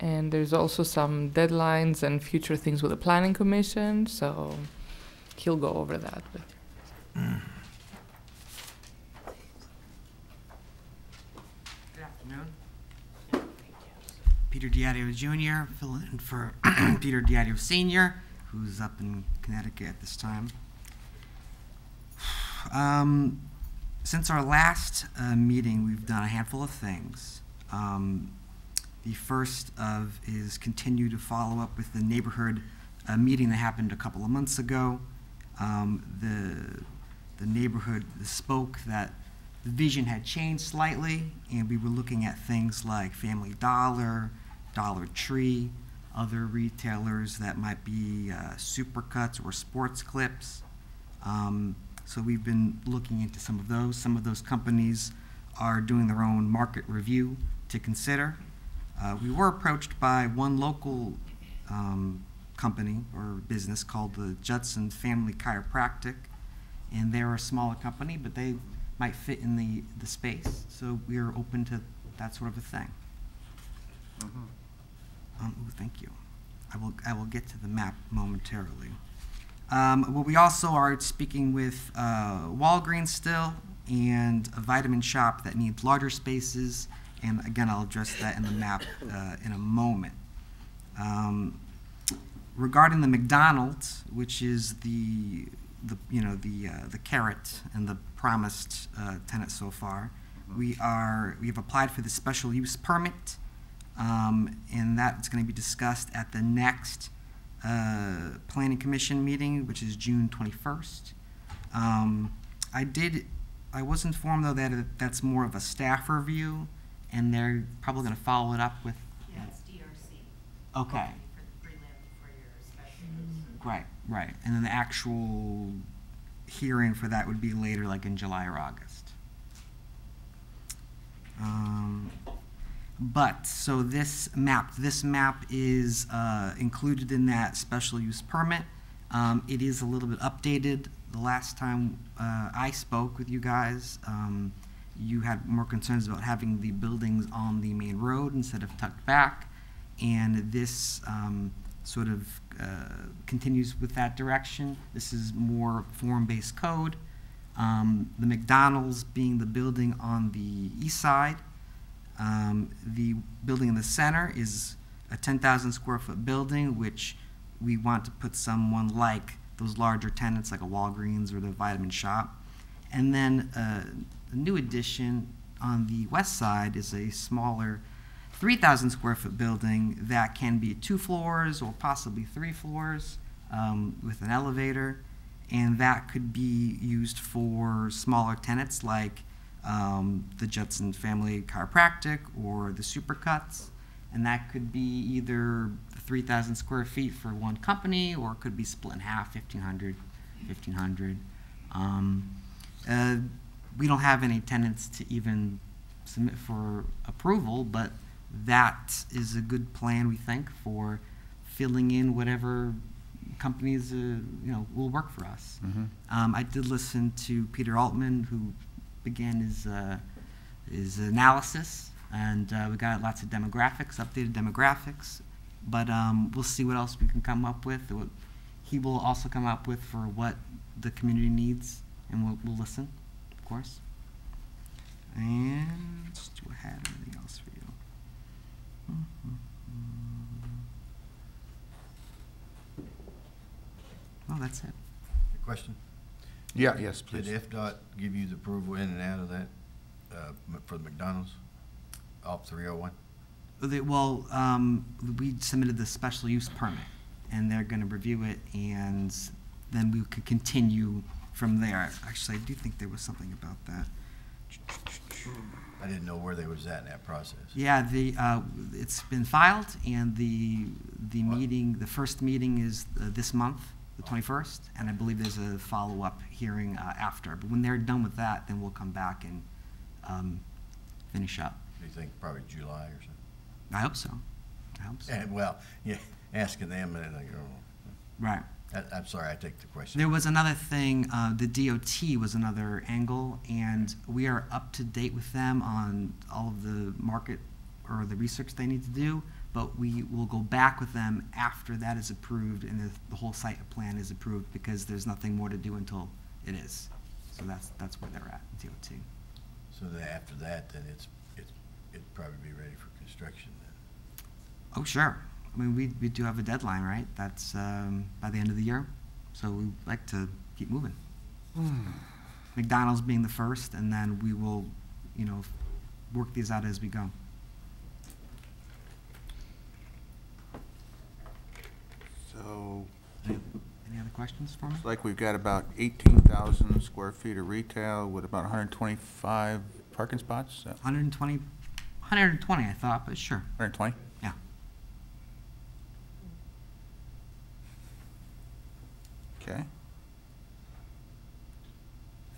And there's also some deadlines and future things with the Planning Commission, so he'll go over that. *clears throat* with- Good afternoon. Peter Diadio Jr., filling in for *clears throat* Peter Diadio Sr., who's up in Connecticut at this time. Um, since our last uh, meeting, we've done a handful of things. Um, the first of is continue to follow up with the neighborhood uh, meeting that happened a couple of months ago. Um, the the neighborhood spoke that the vision had changed slightly, and we were looking at things like Family Dollar, Dollar Tree, other retailers that might be uh, Supercuts or Sports Clips. Um, so we've been looking into some of those. Some of those companies are doing their own market review to consider. Uh, we were approached by one local um, company or business called the Judson Family Chiropractic, and they're a smaller company, but they might fit in the, the space. So we are open to that sort of a thing. Um, ooh, thank you. I will, I will get to the map momentarily. Um, well, we also are speaking with uh, Walgreens still and a vitamin shop that needs larger spaces. And again, I'll address that in the map uh, in a moment. Um, regarding the McDonald's, which is the, the you know the uh, the carrot and the promised uh, tenant so far, we are we have applied for the special use permit, um, and that's going to be discussed at the next uh, planning commission meeting, which is June twenty first. Um, I did. I was informed though that it, that's more of a staff review, and they're probably going to follow it up with. Yeah, it's DRC. Okay. For for your special use. Right, right. And then the actual hearing for that would be later, like in July or August. Um, but, so this map, this map is uh, included in that special use permit. Um, It is a little bit updated. The last time uh, I spoke with you guys, um, you had more concerns about having the buildings on the main road instead of tucked back. And this um, sort of uh, continues with that direction. This is more form-based code. Um, The McDonald's being the building on the east side. Um, The building in the center is a 10,000 square foot building, which we want to put someone like those larger tenants, like a Walgreens or the Vitamin Shop. And then uh, the new addition on the west side is a smaller 3,000 square foot building that can be two floors or possibly three floors um, with an elevator. And that could be used for smaller tenants like um, the Judson Family Chiropractic or the Supercuts. And that could be either three thousand square feet for one company, or it could be split in half, 1,500, 1,500. Um, uh, we don't have any tenants to even submit for approval, but that is a good plan, we think, for filling in whatever companies, uh, you know, will work for us. Um, I did listen to Peter Altman, who began his, uh, his analysis, and uh, we got lots of demographics, updated demographics. But um, we'll see what else we can come up with. What he will also come up with for what the community needs, and we'll, we'll listen, of course. And do I have anything else for you? Oh, that's it. A Question? Yeah, yes, Did please. FDOT give you the approval in and out of that, uh, for the McDonald's off three oh one? They, well, um, we submitted the special use permit, and they're gonna review it, and then we could continue from there. Actually, I do think there was something about that. I didn't know where they was at in that process. Yeah, the, uh, it's been filed, and the, the What? meeting, the first meeting is uh, this month, the twenty-first, and I believe there's a follow-up hearing, uh, after. But when they're done with that, then we'll come back and, um, finish up. Do you think probably July or something? I hope so. I hope so. And, well, yeah, asking them and then, like, oh, Right. I, I'm sorry, I take the question. There was another thing, uh, the DOT was another angle, and we are up to date with them on all of the market or the research they need to do, but we will go back with them after that is approved and the, the whole site plan is approved, because there's nothing more to do until it is. So that's, that's where they're at, DOT. So then after that, then it's, it's, it'd probably be ready for construction then. Oh, sure. I mean, we, we do have a deadline, right? That's, um, by the end of the year, so we like to keep moving. McDonald's being the first, and then we will, you know, work these out as we go. So, Any other questions for me? it's like we've got about eighteen thousand square feet of retail with about hundred and twenty-five parking spots, hundred 120, 120, I thought, but sure. 120? Yeah. Okay.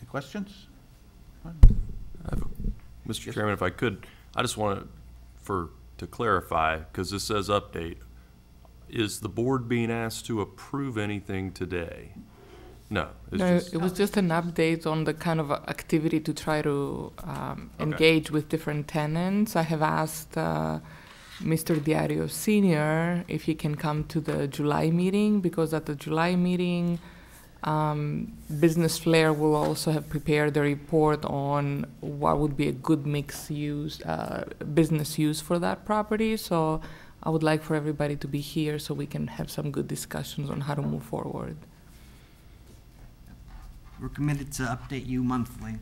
Any questions? Mr. Chairman, if I could, I just want to, for, to clarify, because this says update, is the board being asked to approve anything today? No. it's No, just- it was just an update on the kind of activity to try to um, Okay. engage with different tenants. I have asked uh, Mr. Diadio Senior if he can come to the July meeting because at the July meeting, um, BusinessFlare will also have prepared a report on what would be a good mixed use, uh, business use for that property. So I would like for everybody to be here so we can have some good discussions on how to move forward. We're committed to update you monthly,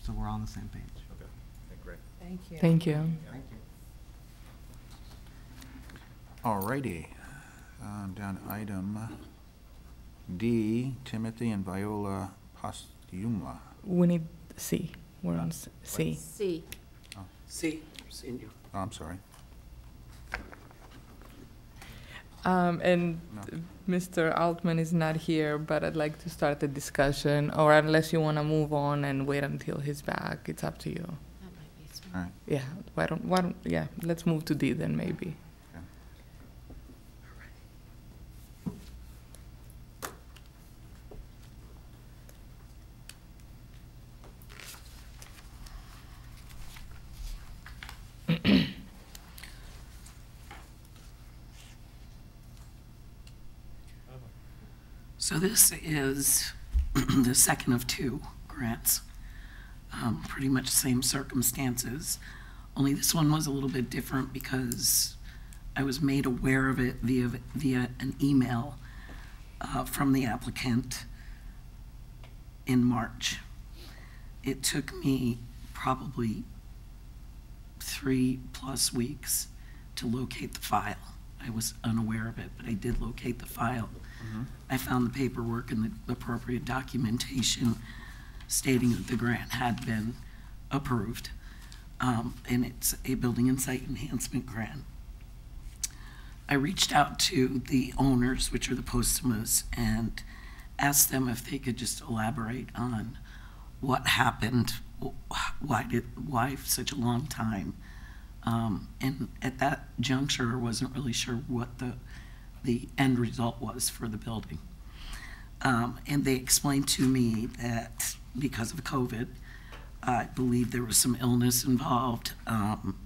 so we're all on the same page. Okay, great. Thank you. Thank you. Thank you. All righty. Um, down to item D, Timothy and Viola Postuma. We need C. We're on s- C. C. See, senior. Oh, I'm sorry. Um, and No. Mr. Altman is not here, but I'd like to start the discussion, or unless you want to move on and wait until he's back, it's up to you. That might be. All right. Yeah, why don't, why don't, yeah, let's move to D then maybe. So this is *clears throat* the second of two grants. Um, pretty much same circumstances, only this one was a little bit different because I was made aware of it via, via an email uh, from the applicant in March. It took me probably three-plus weeks to locate the file. I was unaware of it, but I did locate the file. I found the paperwork and the appropriate documentation stating that the grant had been approved. Um, and it's a building and site enhancement grant I reached out to the owners, which are the Postumas, and asked them if they could just elaborate on what happened, why did, why such a long time. Um, and at that juncture, I wasn't really sure what the, the end result was for the building. Um, and they explained to me that because of COVID, I believe there was some illness involved. Um,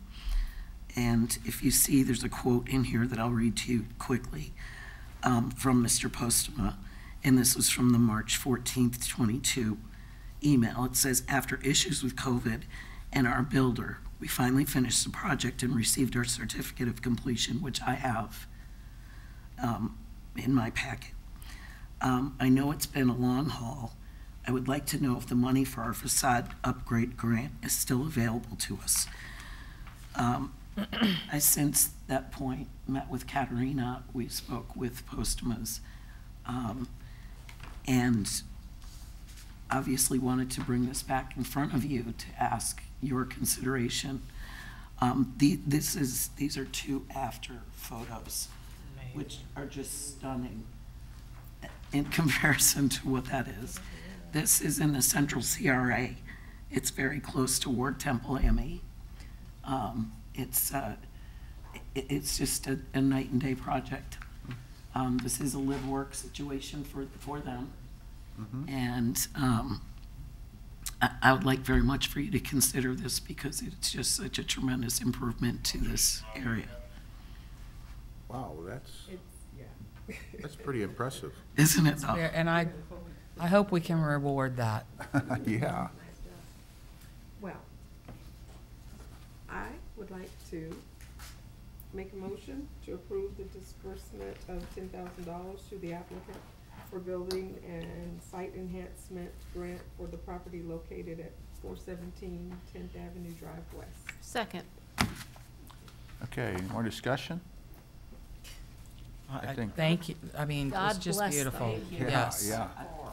and if you see, there's a quote in here that I'll read to you quickly um, from Mr. Postma. And this was from the March 14th, 22 email. It says, after issues with COVID and our builder, we finally finished the project and received our certificate of completion, which I have um, in my packet. Um, I know it's been a long haul. I would like to know if the money for our facade upgrade grant is still available to us. Um, *clears throat* I since that point met with Katerina, we spoke with Postmas, um, and obviously wanted to bring this back in front of you to ask your consideration. Um, the, this is, these are two after photos, which are just stunning in comparison to what that is. This is in the central CRA. It's very close to Ward Temple ME. Um, it's, uh, it's just a, a night and day project. Um, this is a live work situation for, for them. And, um, I, I would like very much for you to consider this because it's just such a tremendous improvement to this area. Wow, that's, It's, yeah. that's pretty impressive. *laughs* Isn't it though? Yeah, And I, I hope we can reward that. *laughs* Yeah. Well, I would like to make a motion to approve the disbursement of ten thousand dollars to the applicant for building and site enhancement grant for the property located at 417 10th Avenue Drive West. Second. Okay, any more discussion? I think- Thank you, I mean, it's just bless them. beautiful. Yeah, Yes. Yeah.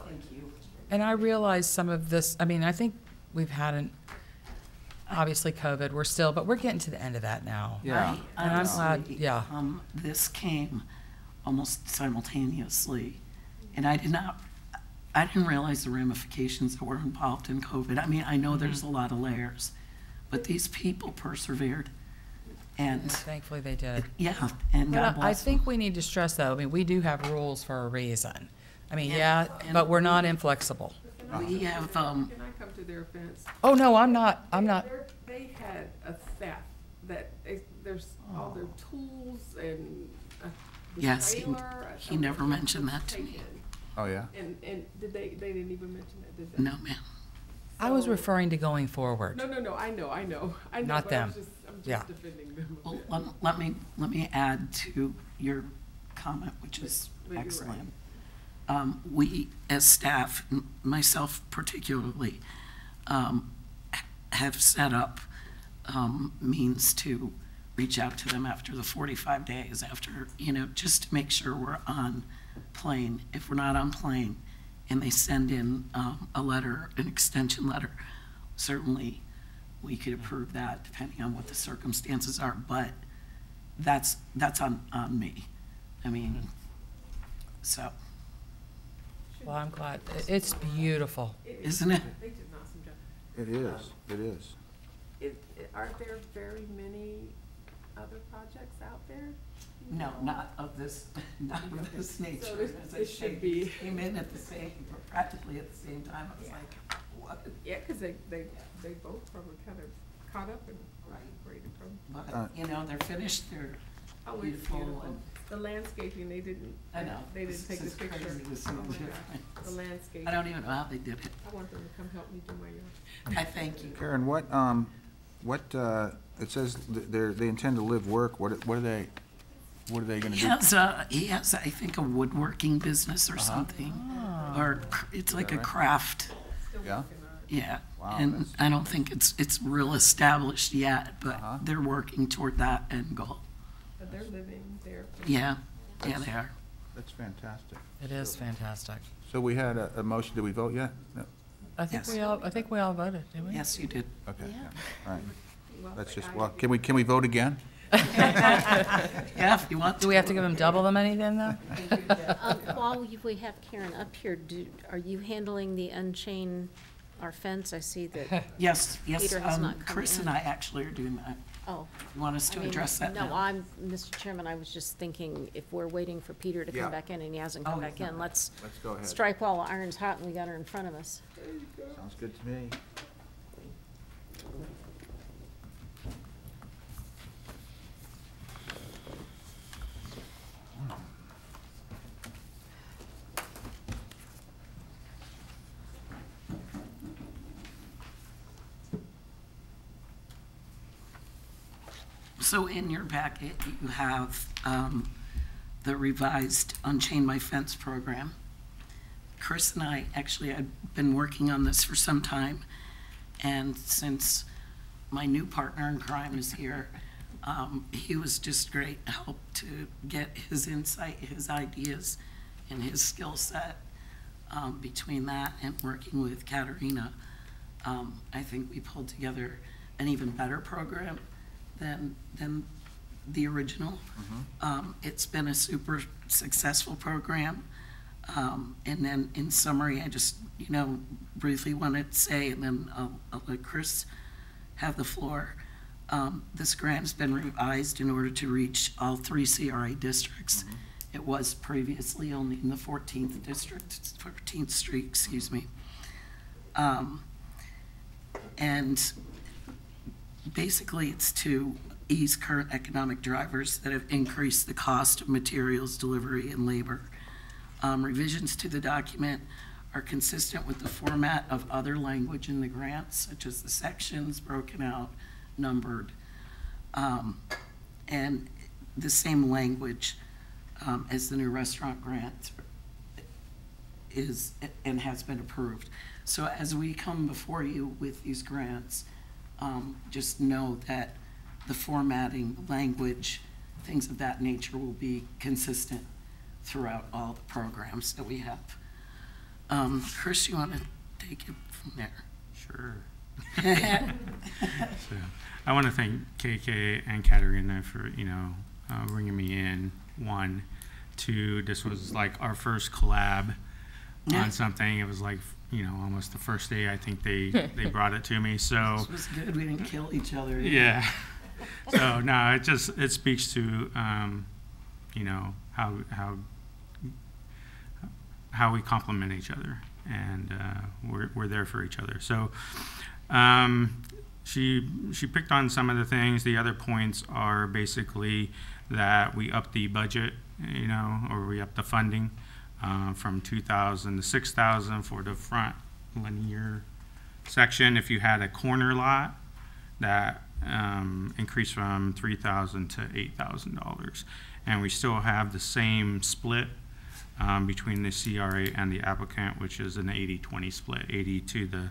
Thank you. And I realize some of this, I mean, I think we've had an, obviously COVID, we're still, but we're getting to the end of that now. Yeah. I And I'm glad- honestly, yeah. Um, this came almost simultaneously, and I did not, I didn't realize the ramifications that were involved in COVID. I mean, I know there's Mm-hmm. a lot of layers, but these people persevered, and, Thankfully, they did. yeah, and But God I- I bless them. think we need to stress, though, I mean, we do have rules for a reason. I mean, And- yeah, and- but we're not inflexible. We have, um, Can I come to their offense? Oh, no, I'm not, I'm not, They're- They had a theft that, they- there's all their oh. tools and uh, a Yes, he- trailer. Uh, he never mentioned that to me. taken. Oh, yeah? And, and did they, they didn't even mention that, did they? no, ma'am. I was referring to going forward. No, no, no, I know, I know, I know, Not but I'm them. just, I'm Yeah. just defending them Well, bit. let, let me, let me add to your comment, which is But you're right. excellent. Um, we, as staff, m- myself particularly, um, h- have set up, um, means to reach out to them after the forty-five days, after, you know, just to make sure we're on plane. If we're not on plane, and they send in, um, a letter, an extension letter, certainly we could approve that depending on what the circumstances are, but that's, that's on, on me. I mean, so, Well, I'm glad, it's beautiful. It is- isn't it? They did an awesome job. It is, it is. Is, aren't there very many other projects out there? You No, not of this, *laughs* not of this nature. So this- As I this should say, be- Came in at the same, practically at the same time. I was Yeah. like, what? Yeah, because they, they, they both probably kind of caught up and ready to come. But, Uh, you know, they're finished, they're Oh, it's beautiful beautiful. and, The landscaping, they didn't. I know. They didn't take the is picture. crazy to see Oh the my gosh, difference. The landscape. I don't even know how they did it. I want them to come help me do my yard. I thank you. Karen, what, um, what, uh, it says th- they're, they intend to live, work, what, what are they, what are they gonna He do? has a, he has, I think, a woodworking business or something, Ah. or cr- it's like a right? craft. Yeah? Yeah, Wow, and that's- I don't think it's, it's real established yet, Uh-huh. but they're working toward that end goal. But they're living there. Yeah, yeah, they are. That's fantastic. It is fantastic. So we had a, a motion, did we vote yet? No? I think Yes. we all, I think we all voted, didn't we? Yes, you did. Okay, Yeah. yeah, all right. Well, Let's just, I- well, can we, can we vote again? *laughs* Yeah, if you want Do we have to give them double the money then, though? Um, While you- we have Karen up here, do, are you handling the unchain our fence? I see that, Yes, yes, Peter has um, not come Chris in. and I actually are doing that. oh. You want us I to mean, address that No, now? I'm, Mr. Chairman, I was just thinking, if we're waiting for Peter to Yeah. come back in and he hasn't Oh, come he's back not in, let's Let's go ahead. strike while the iron's hot and we got her in front of us. Sounds good to me. So in your packet, you have um, the revised Unchain My Fence program. Chris and I, actually, I've been working on this for some time, and since my new partner in crime is here, um, he was just great help to get his insight, his ideas, and his skill set. Um, Between that and working with Katerina, um, I think we pulled together an even better program than, than the original. Um, it's been a super successful program. Um, and then in summary, I just, you know, briefly wanted to say, and then I'll, I'll let Chris have the floor. Um, this grant's been revised in order to reach all three CRA districts. It was previously only in the fourteenth district, fourteenth street, excuse me. Um, and basically, it's to ease current economic drivers that have increased the cost of materials, delivery, and labor. Um, revisions to the document are consistent with the format of other language in the grant, such as the sections broken out, numbered, um, and the same language um, as the new restaurant grant is and has been approved. So as we come before you with these grants, um, just know that the formatting, language, things of that nature will be consistent throughout all the programs that we have. Um, Chris, you want to take it from there? Sure. *laughs* So, I want to thank KK and Katerina for, you know, uh, bringing me in. One, two, this was like our first collab Yeah. on something. It was like, you know, almost the first day I think they, they brought it to me. So, *laughs* This was good, we didn't kill each other. yeah. So, no, it just, it speaks to, um, you know, how, how, how we complement each other and, uh, we're, we're there for each other. So, um, she, she picked on some of the things. The other points are basically that we up the budget, you know, or we up the funding, uh, from two thousand to six thousand for the front linear section. If you had a corner lot, that um, increased from three thousand to eight thousand dollars, and we still have the same split um, between the CRA and the applicant, which is an 80-20 split. Eighty to the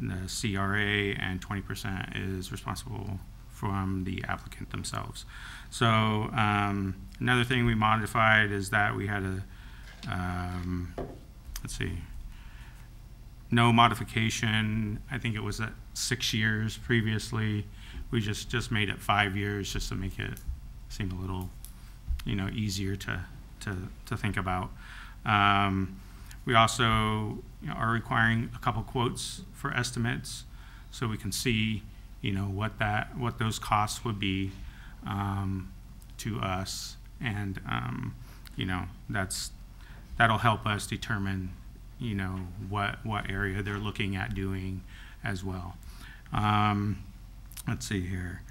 the CRA and twenty percent is responsible from the applicant themselves. So um, another thing we modified is that we had a um, let's see no modification. I think it was at six years previously. We just, just made it five years just to make it seem a little, you know, easier to, to, to think about. Um, we also you know, are requiring a couple quotes for estimates so we can see, you know, what that, what those costs would be um, to us. And, um, you know, that's, that'll help us determine, you know, what, what area they're looking at doing as well. Um, let's see here.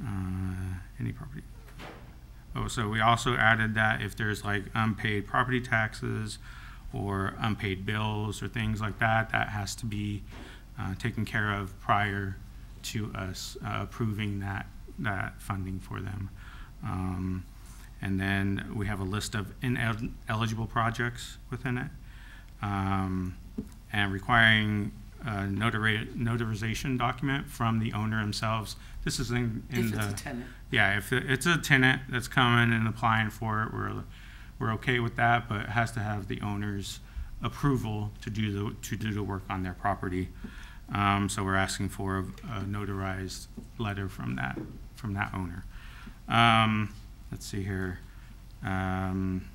Uh, any property. Oh, so we also added that if there's like unpaid property taxes or unpaid bills or things like that, that has to be uh, taken care of prior to us uh, approving that, that funding for them. Um, and then we have a list of ineligible projects within it. Um, and requiring a notarization document from the owner themselves. This is in, in If the. it's a tenant. Yeah, if it's a tenant that's coming and applying for it, we're, we're okay with that, but it has to have the owner's approval to do the, to do the work on their property. Um, so we're asking for a a notarized letter from that, from that owner. Um, let's see here. Um,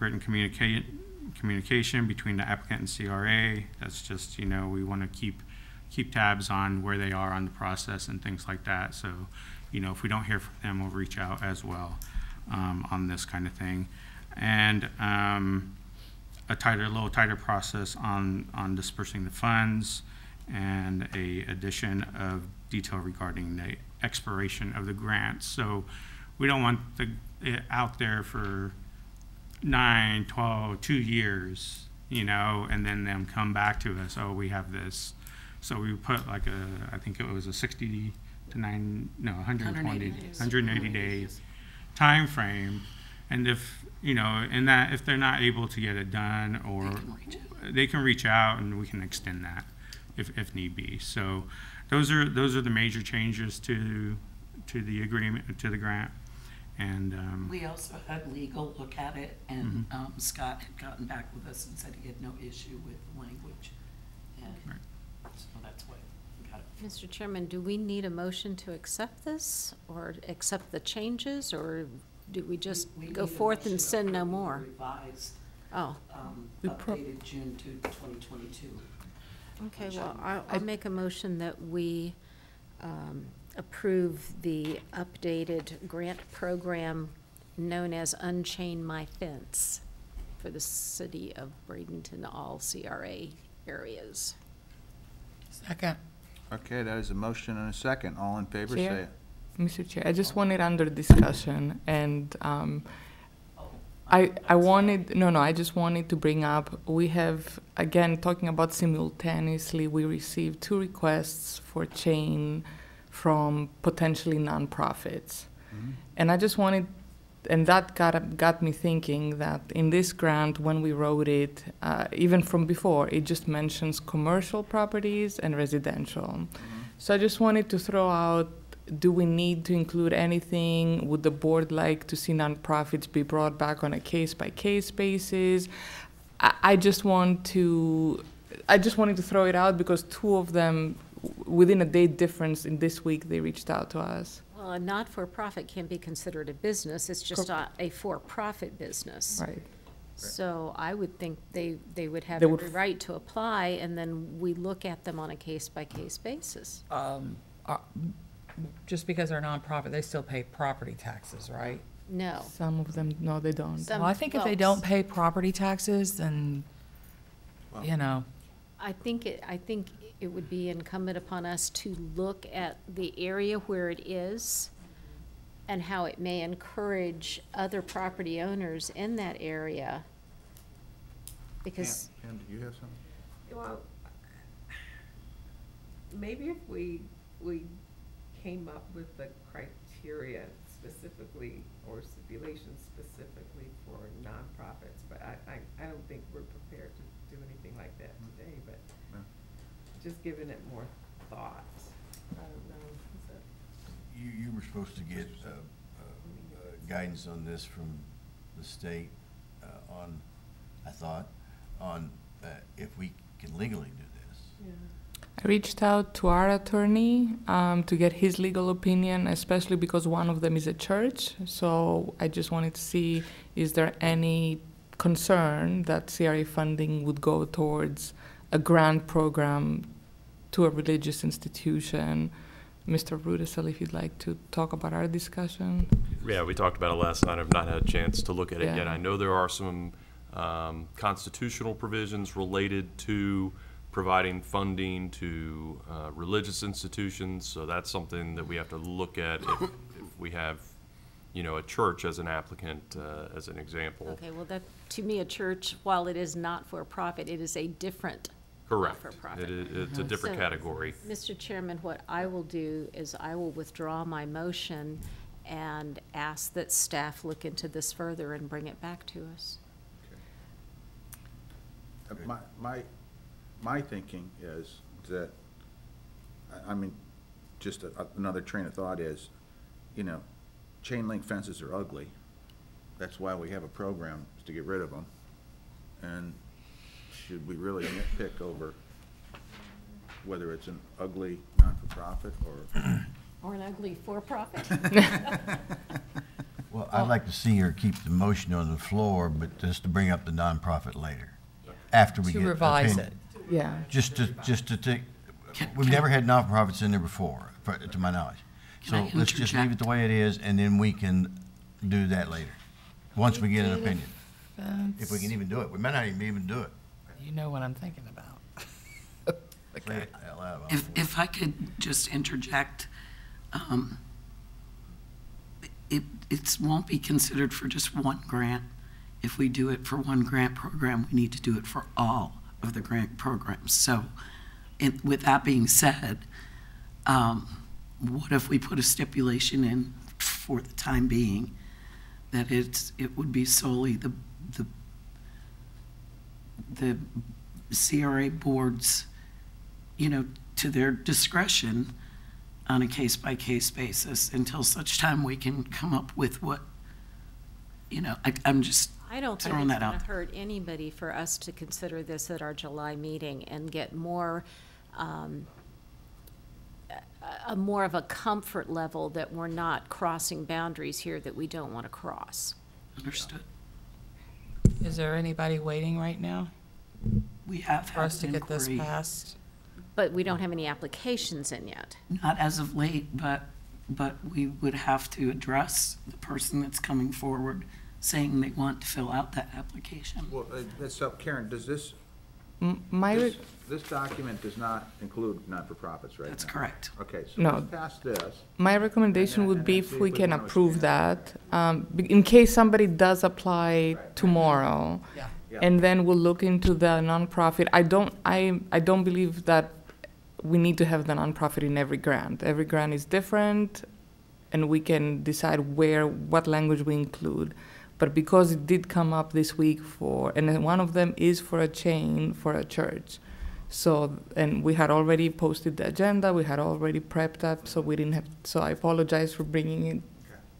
written communication between the applicant and CRA. That's just, you know, we want to keep, keep tabs on where they are on the process and things like that. So, you know, if we don't hear from them, we'll reach out as well, um, on this kind of thing. And, um, a tighter, a little tighter process on, on dispersing the funds and a addition of detail regarding the expiration of the grants. So we don't want the, it out there for nine, twelve, two years, you know, and then them come back to us, oh, we have this. So we put like a, I think it was a sixty to nine, no, hundred and twenty, 180 days. hundred and eighty days timeframe. And if, you know, in that, if they're not able to get it done or They can reach out. they can reach out and we can extend that if, if need be. So those are, those are the major changes to, to the agreement, to the grant. And, um, We also had legal look at it, and um, Scott had gotten back with us and said he had no issue with the language. And Right. so that's why we got it. Mr. Chairman, do we need a motion to accept this, or accept the changes, or do we just We go need a forth motion and send no approving the more? Revised, Oh, um, We prob- updated June to twenty twenty-two. okay, Which well, I- I'll, I'll make a motion that we um, approve the updated grant program known as Unchain My Fence for the city of Bradenton, all CRA areas. Second. Okay, that is a motion and a second. All in favor, say it. Mr. Chair, I just wanted under discussion, and um, I, I wanted, no, no, I just wanted to bring up, we have, again, talking about simultaneously, we received two requests for chain from potentially nonprofits. And I just wanted, and that got, got me thinking that in this grant, when we wrote it, uh, even from before, it just mentions commercial properties and residential. So I just wanted to throw out, do we need to include anything? Would the board like to see nonprofits be brought back on a case-by-case basis? I, I just want to, I just wanted to throw it out because two of them, within a day difference in this week, they reached out to us. Well, a not-for-profit can be considered a business, it's just Cor- not a for-profit business. Right. So I would think they, they would have They would every f- right to apply, and then we look at them on a case-by-case basis. Um, uh, just because they're nonprofit, they still pay property taxes, right? No. Some of them, no, they don't. Some- Well, I think if they well, don't pay property taxes, then, you know, I think it, I think it would be incumbent upon us to look at the area where it is and how it may encourage other property owners in that area. Because, Pam, do you have something? Well, maybe if we, we came up with the criteria specifically or stipulations specifically for nonprofits, but I, I, I don't think just giving it more thought. I don't know, You, you were supposed to get, uh, uh, uh, guidance on this from the state, uh, on, I thought, on, uh, if we can legally do this. yeah. I reached out to our attorney um, to get his legal opinion, especially because one of them is a church. So I just wanted to see is there any concern that CRA funding would go towards a grant program to a religious institution? Mr. Rudacille, if you'd like to talk about our discussion. Yeah, we talked about it last night. I've not had a chance to look at it yet. I know there are some um, constitutional provisions related to providing funding to uh, religious institutions, so that's something that we have to look at if, if we have, you know, a church as an applicant, uh, as an example. okay, well, that, to me, a church, while it is not-for-profit, it is a different Correct. It is, it's a different So- category. Mr. Chairman, what I will do is I will withdraw my motion and ask that staff look into this further and bring it back to us. Uh, My, my, my thinking is that, I- I mean, just a- another train of thought is, you know, chain link fences are ugly. That's why we have a program, is to get rid of them. And should we really nitpick over whether it's an ugly not-for-profit or, Or an ugly for-profit. *laughs* Well, I'd like to see her keep the motion on the floor, but just to bring up the nonprofit later, after we get. To get. revise opinion. it. Yeah. Just to, just to take, we've never had nonprofits in there before, for- to my knowledge. So I let's just leave it the way it is, and then we can do that later, once we get an opinion. If we can even do it. We might not even be able to do it. You know what I'm thinking about. Say it out loud. If, if I could just interject, um, it, it's, won't be considered for just one grant. If we do it for one grant program, we need to do it for all of the grant programs. So, it, with that being said, um, what if we put a stipulation in for the time being that it's, it would be solely the, the, the CRA boards you know, to their discretion on a case-by-case basis until such time we can come up with what, you know, I, I'm just I don't think throwing it's gonna hurt anybody for us to consider this at our July meeting and get more, um, a, a more of a comfort level that we're not crossing boundaries here that we don't want to cross. Understood. Is there anybody waiting right now We have for us to had get this inquiry, passed? But we don't have any applications in yet. not as of late, but, but we would have to address the person that's coming forward saying they want to fill out that application. Well, uh, that's up, Karen, does this, M- My, this, re- this document does not include not-for-profits right now? That's correct. Okay, so No. let's pass this. my recommendation would be if we can can approve that, um, be- in case somebody does apply tomorrow. Yeah. And then we'll look into the nonprofit. I don't, I, I don't believe that we need to have the nonprofit in every grant. Every grant is different, and we can decide where, what language we include. But because it did come up this week for, and one of them is for a chain, for a church. So, and we had already posted the agenda, we had already prepped up, so we didn't have, so I apologize for bringing it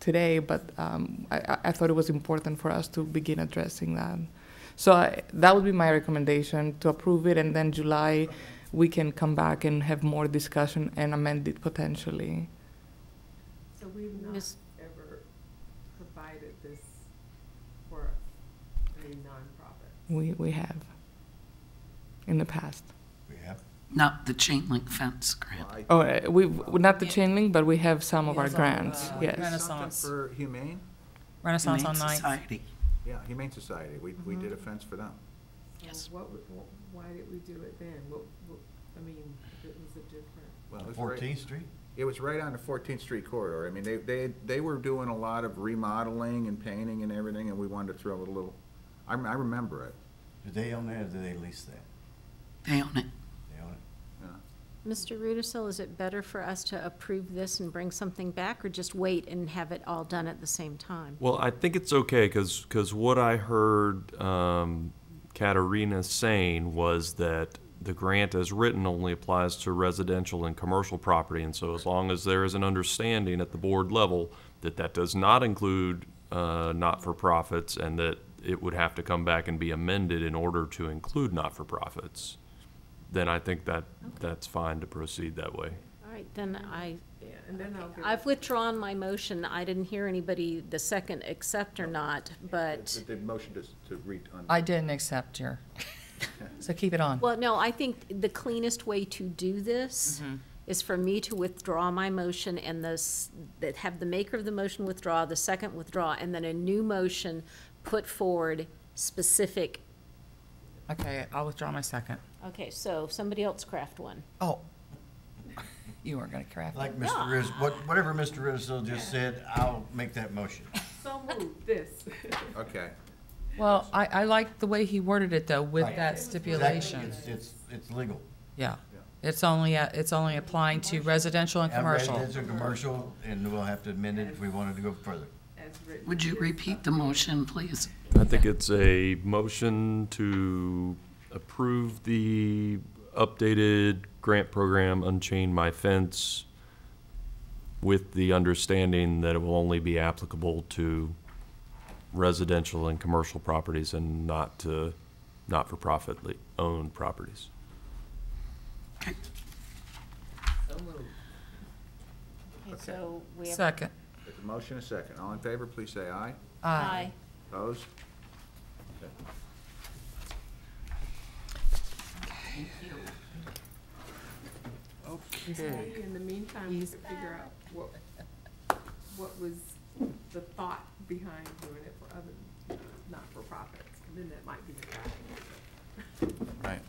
today, but um, I, I- I thought it was important for us to begin addressing that. So I, that would be my recommendation, to approve it, and then July, we can come back and have more discussion and amend it potentially. So we've not Miss- ever provided this for a nonprofit. We, we have in the past. We have. Not the chain link fence grant. Well, Oh, uh, we, we- not the chain link, but we have some of Yeah, our grants, uh, yes. Renaissance. Something for Humane? Renaissance on Humane Ninth. Society. Yeah, Humane Society, we, we did a mm-hmm. fence for them. Yes. What, would- wh- why did we do it then? What, what, I mean, if it was a different, Well, it was right- Fourteenth Street? It was right on the Fourteenth Street corridor. I mean, they, they, they were doing a lot of remodeling and painting and everything, and we wanted to throw a little, I, I remember it. Do they own that or do they lease that? They own it. Mr. Rudacille, is it better for us to approve this and bring something back, or just wait and have it all done at the same time? Well, I think it's okay, because, what I heard um, saying was that the grant as written only applies to residential and commercial property, and so as long as there is an understanding at the board level that that does not include uh, not-for-profits, and that it would have to come back and be amended in order to include not-for-profits, then I think that, that's fine to proceed that way. All right, then I, yeah, and then I'll get. I've withdrawn my motion. I didn't hear anybody, the second, accept or not, but, The, the motion to, to read on. I didn't accept your, so keep it on. well, no, I think the cleanest way to do this mm-hmm. is for me to withdraw my motion and this, that have the maker of the motion withdraw, the second withdraw, and then a new motion put forward specific, Okay, I'll withdraw my second. okay, so somebody else craft one. Oh. *laughs* You weren't gonna craft it. Like Mr. Riz, what, whatever Mr. Rizzo just said, I'll make that motion. So move this. *laughs* Okay. Well, I, I like the way he worded it though, with Right. that stipulation. It's, it's, it's legal. Yeah. It's only, uh, it's only applying to residential and commercial. Residential, and commercial, and we'll have to amend it if we wanted to go further. As written. Would you repeat the motion, please? I think it's a motion to approve the updated grant program Unchain My Fence with the understanding that it will only be applicable to residential and commercial properties and not to not-for-profitly owned properties. Okay. Okay, So we have. Second. There's a motion, a second. All in favor, please say aye. Aye. Opposed? Okay. in the meantime, we could figure out what, what was the thought behind doing it for other, uh, not-for-profits, and then that might be the attractive. Right.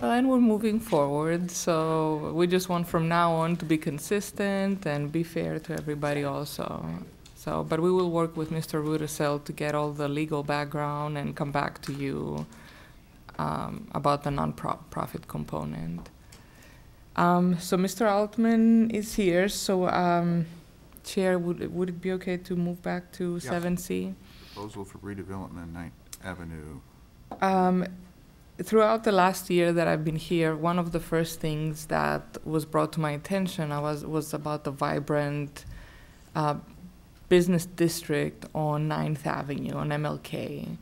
Well, and we're moving forward, so we just want from now on to be consistent and be fair to everybody also. So, but we will work with Mr. Rudacille to get all the legal background and come back to you um, about the non-profit component. Um, so Mr. Altman is here, so um, Chair, would, would it be okay to move back to Yeah. seven C? Proposal for redevelopment, Ninth Avenue. Throughout the last year that I've been here, one of the first things that was brought to my attention I was was about the vibrant uh, business district on 9th Avenue on MLK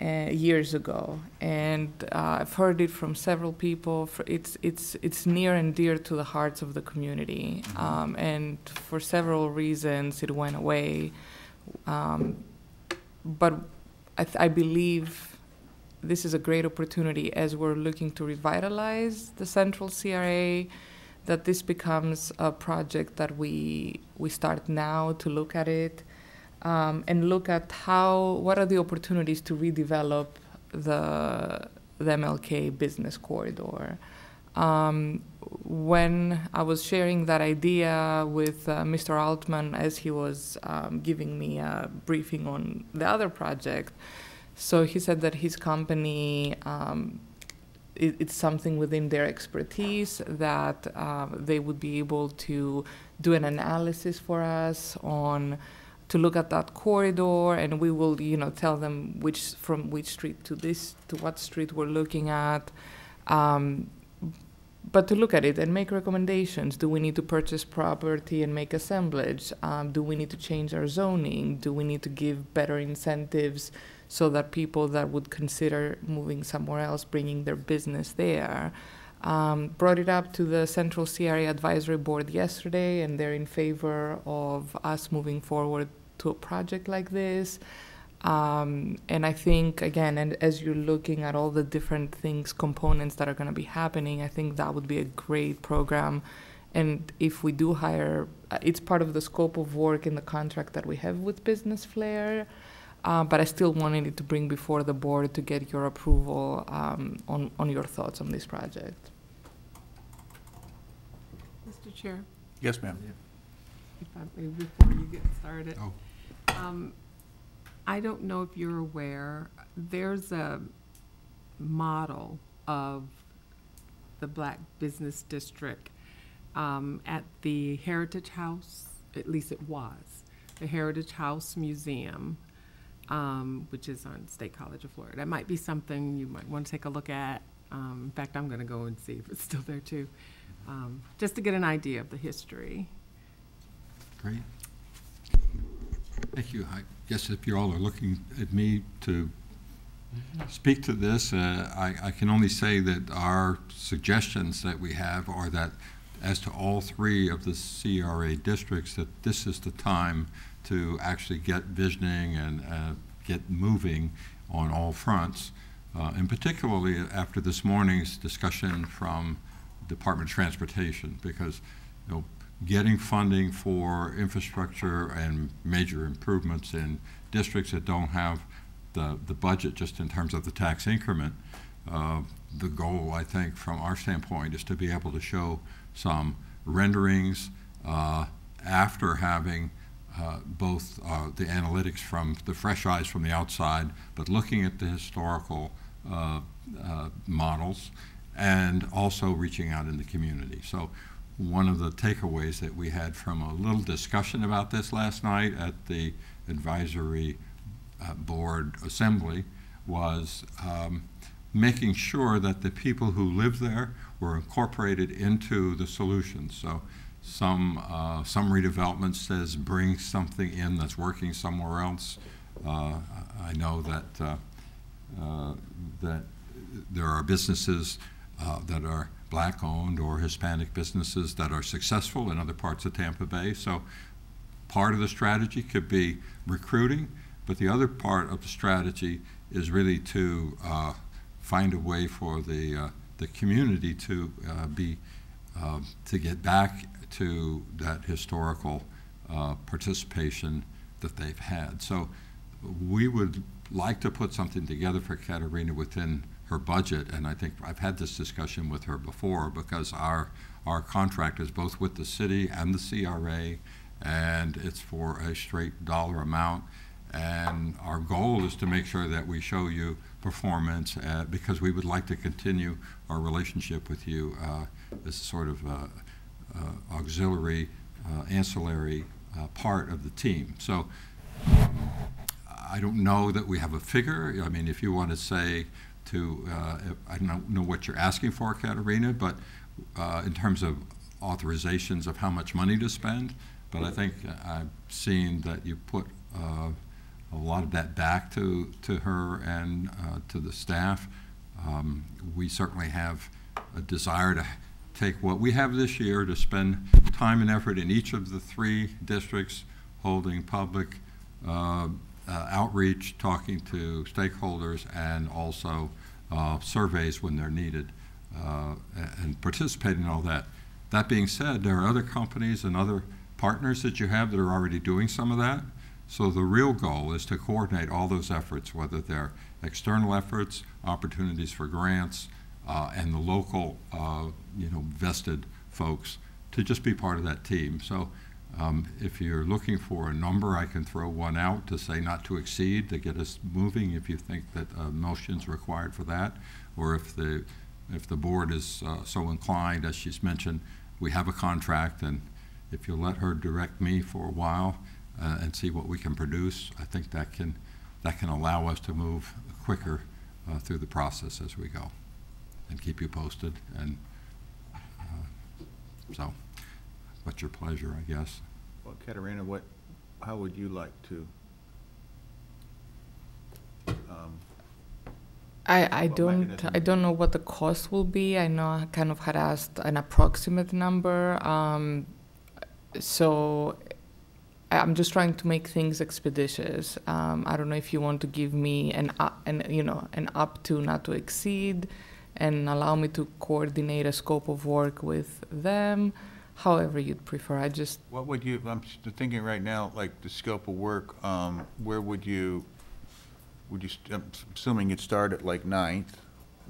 uh, years ago, and uh, I've heard it from several people. It's it's it's near and dear to the hearts of the community, um, and for several reasons it went away. Um, but I, th- I believe this is a great opportunity as we're looking to revitalize the central CRA, that this becomes a project that we we start now to look at it um, and look at how what are the opportunities to redevelop the the MLK business corridor. Um, when I was sharing that idea with uh, Mr. Altman as he was um, giving me a briefing on the other project, so he said that his company, um, it, it's something within their expertise that uh, they would be able to do an analysis for us on to look at that corridor, and we will, you know, tell them which from which street to this to what street we're looking at. Um, but to look at it and make recommendations. Do we need to purchase property and make assemblage? Um, do we need to change our zoning? Do we need to give better incentives so that people that would consider moving somewhere else, bringing their business there? Um, brought it up to the Central CRA Advisory Board yesterday, and they're in favor of us moving forward to a project like this. Um, and I think, again, and as you're looking at all the different things, components that are going to be happening, I think that would be a great program. And if we do hire, uh, it's part of the scope of work in the contract that we have with BusinessFlare. Uh, but I still wanted it to bring before the board to get your approval um, on, on your thoughts on this project. Mr. Chair, Yes, ma'am. if I may, before you get started. Oh. Um, I don't know if you're aware, there's a model of the Black Business District um, at the Heritage House, at least it was, the Heritage House Museum, um, which is on State College of Florida. That might be something you might want to take a look at. Um, in fact, I'm going to go and see if it's still there too, um, just to get an idea of the history. Great. Thank you. I guess if you all are looking at me to speak to this, uh, I, I can only say that our suggestions that we have are that as to all three of the CRA districts, that this is the time to actually get visioning and uh, get moving on all fronts. Uh, and particularly after this morning's discussion from Department of Transportation, because you know, getting funding for infrastructure and major improvements in districts that don't have the, the budget just in terms of the tax increment, uh, the goal, I think, from our standpoint is to be able to show some renderings uh, after having uh, both uh, the analytics from the fresh eyes from the outside, but looking at the historical uh, uh, models and also reaching out in the community. So one of the takeaways that we had from a little discussion about this last night at the advisory uh, board assembly was um, making sure that the people who live there were incorporated into the solutions. So some, uh, some redevelopment says bring something in that's working somewhere else. Uh, I know that, uh, uh, that there are businesses uh, that are black-owned or Hispanic businesses that are successful in other parts of Tampa Bay. So part of the strategy could be recruiting, but the other part of the strategy is really to uh, find a way for the, uh, the community to uh, be, uh, to get back to that historical uh, participation that they've had. So we would like to put something together for Katerina within her budget, and I think I've had this discussion with her before, because our, our contract is both with the city and the CRA, and it's for a straight dollar amount. And our goal is to make sure that we show you performance, uh, because we would like to continue our relationship with you uh, as sort of uh, auxiliary, uh, ancillary uh, part of the team. So um, I don't know that we have a figure. I mean, if you want to say to, uh, I don't know what you're asking for, Katerina, but uh, in terms of authorizations of how much money to spend, but I think I've seen that you put uh, a lot of that back to, to her and uh, to the staff. Um, We certainly have a desire to take what we have this year to spend time and effort in each of the three districts, holding public uh, uh, outreach, talking to stakeholders, and also uh, surveys when they're needed, uh, and participating in all that. That being said, there are other companies and other partners that you have that are already doing some of that. So the real goal is to coordinate all those efforts, whether they're external efforts, opportunities for grants, uh, and the local, uh, you know, vested folks to just be part of that team. So um, if you're looking for a number, I can throw one out to say not to exceed to get us moving if you think that a motion's required for that. Or if the, if the board is uh, so inclined, as she's mentioned, we have a contract and if you'll let her direct me for a while uh, and see what we can produce, I think that can, that can allow us to move quicker uh, through the process as we go and keep you posted. And uh, so, what's your pleasure, I guess? Well, Katerina, what, how would you like to? um, I, I don't mechanism? I don't know what the cost will be. I know I kind of had asked an approximate number. Um, so I- I'm just trying to make things expeditious. Um, I don't know if you want to give me an up, an you know an up to not to exceed, and allow me to coordinate a scope of work with them. However you'd prefer. I just What would you, I'm s- thinking right now, like the scope of work, um, where would you, would you, st- I'm assuming you'd start at like Ninth,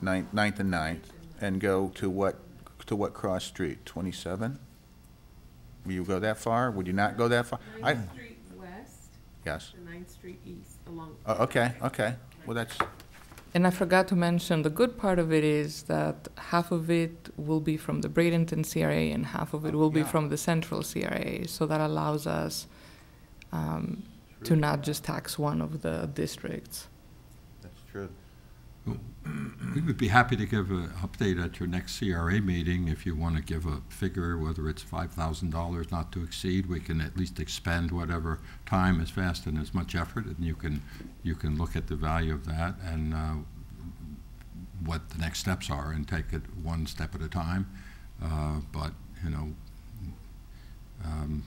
Ninth, Ninth and Ninth, and go to what, to what cross street, twenty-seven? Will you go that far? Would you not go that far? I, Ninth Street West yes. to Ninth Street East along. Oh, okay, okay. Well, that's, And I forgot to mention the good part of it is that half of it will be from the Bradenton CRA and half of it will be Yeah. from the Central CRA. So that allows us um, to not just tax one of the districts. that's true. We would be happy to give an update at your next CRA meeting. If you want to give a figure, whether it's $5,000 not to exceed, we can at least expend whatever time as fast and as much effort, and you can, you can look at the value of that and uh, what the next steps are and take it one step at a time. Uh, But, you know, um,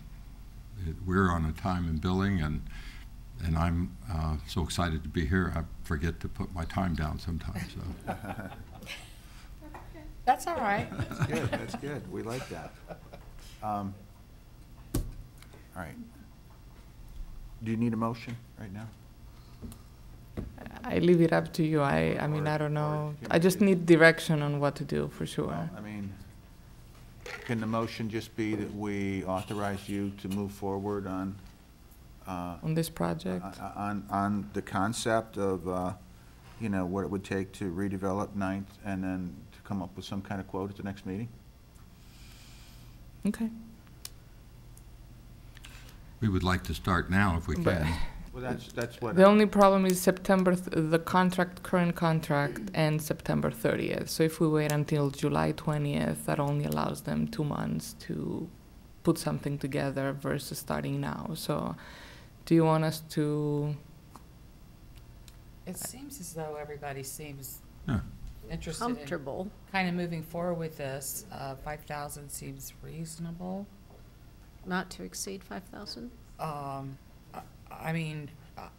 it- we're on a time and billing, and and I'm uh, so excited to be here, I forget to put my time down sometimes, so. *laughs* That's all right. That's good, that's good. We like that. Um, All right. Do you need a motion right now? I leave it up to you. I, I mean, I don't know. I just need direction on what to do for sure. Well, I mean, can the motion just be that we authorize you to move forward on, Uh, on this project, uh, uh, on, on the concept of, uh, you know, what it would take to redevelop Ninth and then to come up with some kind of quote at the next meeting? okay. We would like to start now if we But can. Well, that's, that's what. the only problem is September. Th- the contract, current contract, ends September 30th. So if we wait until July 20th, that only allows them two months to put something together versus starting now. So, do you want us to? It seems as though everybody seems Yeah. interested in comfortable. kind of moving forward with this, uh, five thousand seems reasonable. Not to exceed five thousand? Um, I, I mean, uh,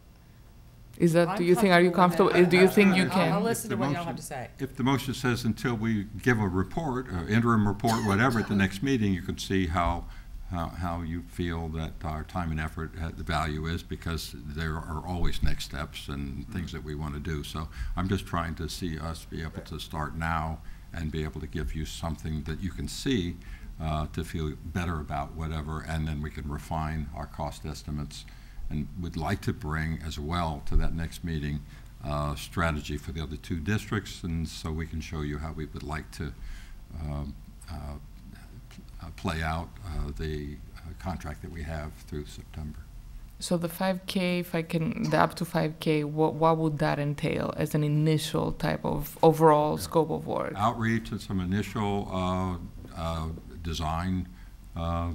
Is that, I'm do you think, are you comfortable comfortable, with do you think you I'll- I'll can? listen to The what y'all have to say. If the motion says until we give a report, uh, interim report, whatever, at the next meeting, you can see how, how, how you feel that our time and effort, uh, the value is, because there are always next steps and things that we want to do. So I'm just trying to see us be able to start now and be able to give you something that you can see uh, to feel better about whatever, and then we can refine our cost estimates. And would like to bring as well to that next meeting, uh, strategy for the other two districts, and so we can show you how we would like to um, uh, uh, play out uh, the uh, contract that we have through September. So the five K, if I can, the up to five K, what, what would that entail as an initial type of overall scope of work? Outreach and some initial uh, uh, design, uh,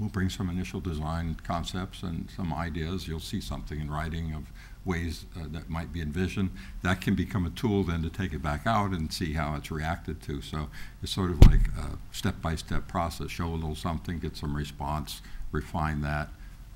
we'll bring some initial design concepts and some ideas. You'll see something in writing of ways uh, that might be envisioned. That can become a tool then to take it back out and see how it's reacted to. So it's sort of like a step-by-step process. Show a little something, get some response, refine that,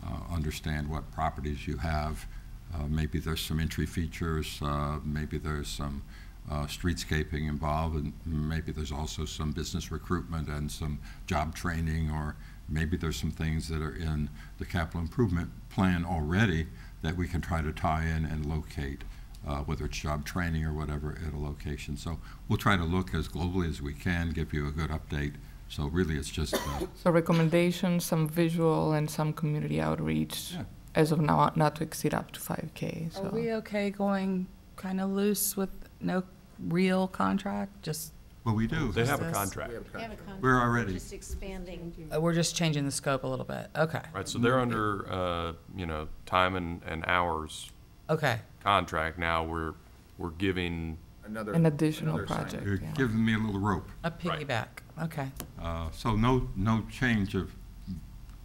uh, understand what properties you have. Uh, Maybe there's some entry features, uh, maybe there's some uh, streetscaping involved, and maybe there's also some business recruitment and some job training, or maybe there's some things that are in the capital improvement plan already that we can try to tie in and locate, uh, whether it's job training or whatever at a location. So we'll try to look as globally as we can, give you a good update. So really, it's just, uh, So recommendations, some visual and some community outreach, Yeah. as of now, not to exceed up to five K, Are so. we okay going kind of loose with no real contract? Just, well, we do. They have a contract. We have a contract. We're already- Just expanding. uh, we're just changing the scope a little bit. Okay, Right, so they're under, uh, you know, time and, and hours okay. contract. Now we're, we're giving, Another. An additional another assignment. project. You're yeah. giving me a little rope. A piggyback, okay. Uh, So no, no change of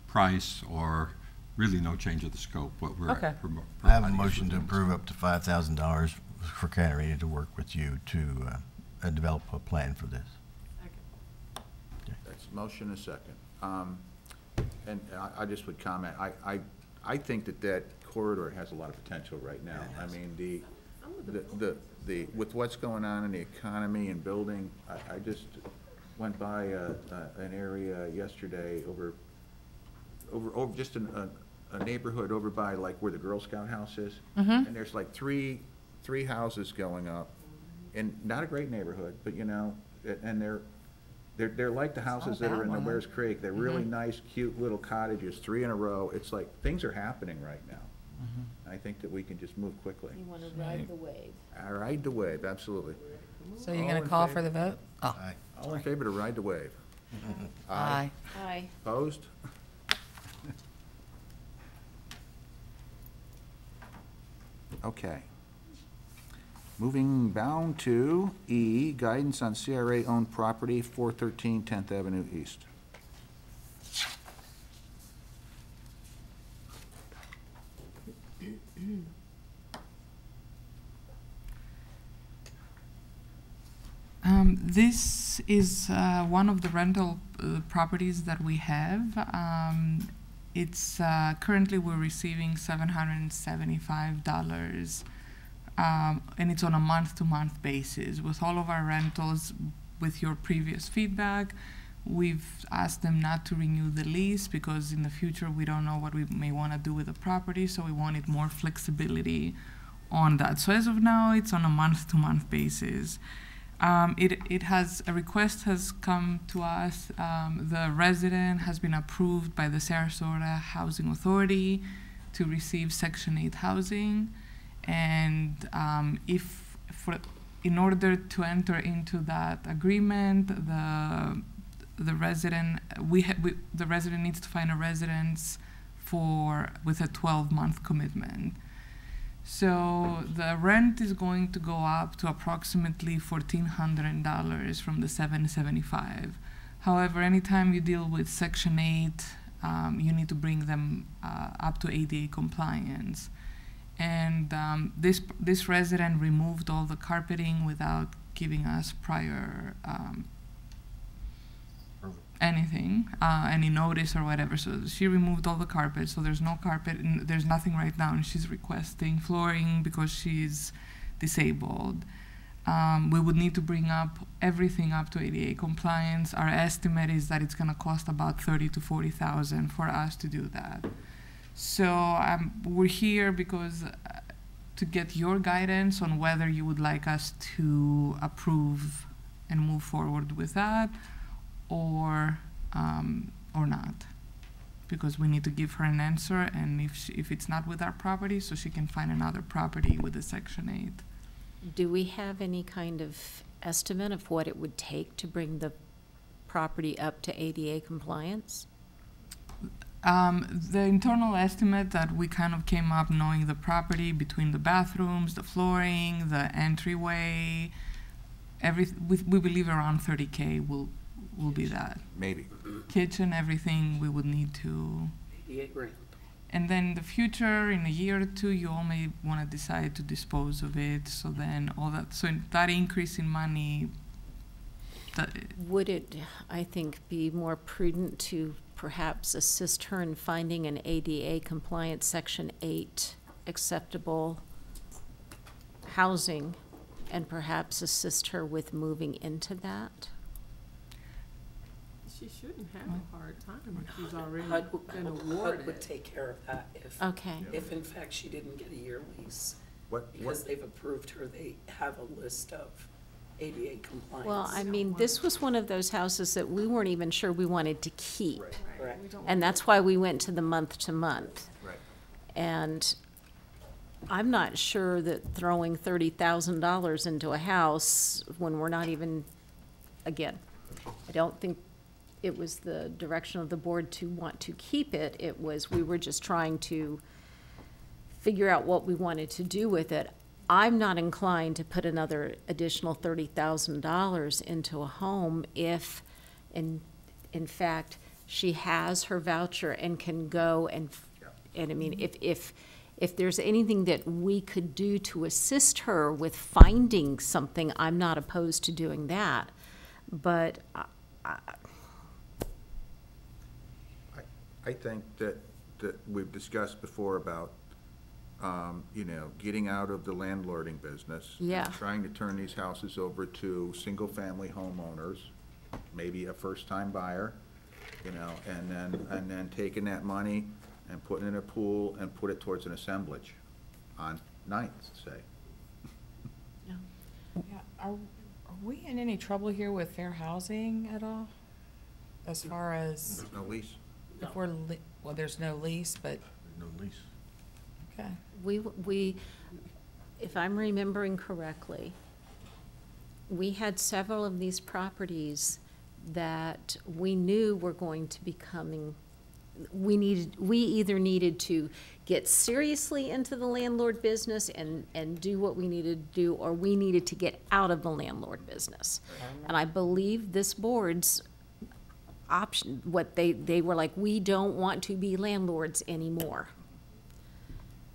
price or really no change of the scope, what we're. Okay. promo- I have a providing motion to within approve up to five thousand dollars for Katerina to work with you to, uh, uh, develop a plan for this. That's motion a second. Um, And I, I just would comment, I, I, I think that that corridor has a lot of potential right now. I mean, the, the, the, the, with what's going on in the economy and building, I, I just went by, uh, uh, an area yesterday over, over, over, just in a, a neighborhood over by like where the Girl Scout house is. And there's like three, three houses going up, in not a great neighborhood, but you know, a- and they're, they're, they're like the houses that are in the bad. Wares Creek. They're really nice, cute little cottages, three in a row. It's like, things are happening right now. I think that we can just move quickly. You want to ride the wave. I ride the wave, absolutely. So you're All gonna call for the vote? Oh, All in favor to ride the wave? *laughs* aye. Aye. Opposed? *laughs* Okay. Moving down to E, guidance on CRA-owned property, 413 10th Avenue East. Um, this is uh, one of the rental uh, properties that we have. Um, it's uh, currently we're receiving $775 um, and it's on a month-to-month basis. With all of our rentals, with your previous feedback, we've asked them not to renew the lease because in the future we don't know what we may want to do with the property, so we wanted more flexibility on that. So as of now, it's on a month-to-month basis. Um, it, it has a request has come to us. Um, the resident has been approved by the Sarasota Housing Authority to receive Section 8 housing, and um, if for in order to enter into that agreement, the the resident we, we the resident needs to find a residence for with a 12 month commitment. So the rent is going to go up to approximately fourteen hundred dollars from the seven seventy five. However, anytime you deal with Section eight, um, you need to bring them uh, up to ADA compliance. And um, this this resident removed all the carpeting without giving us prior um, anything, uh, any notice or whatever. So she removed all the carpet, so there's no carpet, and there's nothing right now, and she's requesting flooring because she's disabled. Um, we would need to bring up everything up to ADA compliance. Our estimate is that it's going to cost about thirty to forty thousand for us to do that. So um, we're here because uh, to get your guidance on whether you would like us to approve and move forward with that, or um, or not, because we need to give her an answer, and if she, if it's not with our property, so she can find another property with the section eight. Do we have any kind of estimate of what it would take to bring the property up to ADA compliance? Um, the internal estimate that we kind of came up knowing the property between the bathrooms, the flooring, the entryway, every we, we believe around 30k will will be that Maybe. kitchen, everything we would need to. Eighty-eight grand. And then in the future, in a year or two, you all may want to decide to dispose of it. So then all that, so in- that increase in money, that, Would it, I think, be more prudent to perhaps assist her in finding an ADA compliant Section 8 acceptable housing and perhaps assist her with moving into that? She shouldn't have a hard time if she's already HUD would, been HUD would take care of that if, Okay. if in fact she didn't get a year lease. What, Because what, they've approved her, they have a list of ADA compliance. Well, I mean, this was one of those houses that we weren't even sure we wanted to keep. Correct. And that's why we went to the month to month. right. And I'm not sure that throwing thirty thousand dollars into a house when we're not even, again, I don't think it was the direction of the board to want to keep it. It was, we were just trying to figure out what we wanted to do with it. I'm not inclined to put another additional thirty thousand dollars into a home if, in, in fact, she has her voucher and can go and, and I mean, if, if, if there's anything that we could do to assist her with finding something, I'm not opposed to doing that. But I, I think that, that we've discussed before about, um, you know, getting out of the landlording business. Yeah. Trying to turn these houses over to single-family homeowners, maybe a first-time buyer, you know, and then, and then taking that money and putting it in a pool and put it towards an assemblage on Ninth, say. Yeah, are, are we in any trouble here with fair housing at all? As far as, There's no lease. if we're, li- well, there's no lease, but, No lease. okay. We, we, if I'm remembering correctly, we had several of these properties that we knew were going to be coming, we needed, we either needed to get seriously into the landlord business and, and do what we needed to do, or we needed to get out of the landlord business. And I believe this board's option, what they, they were like, we don't want to be landlords anymore.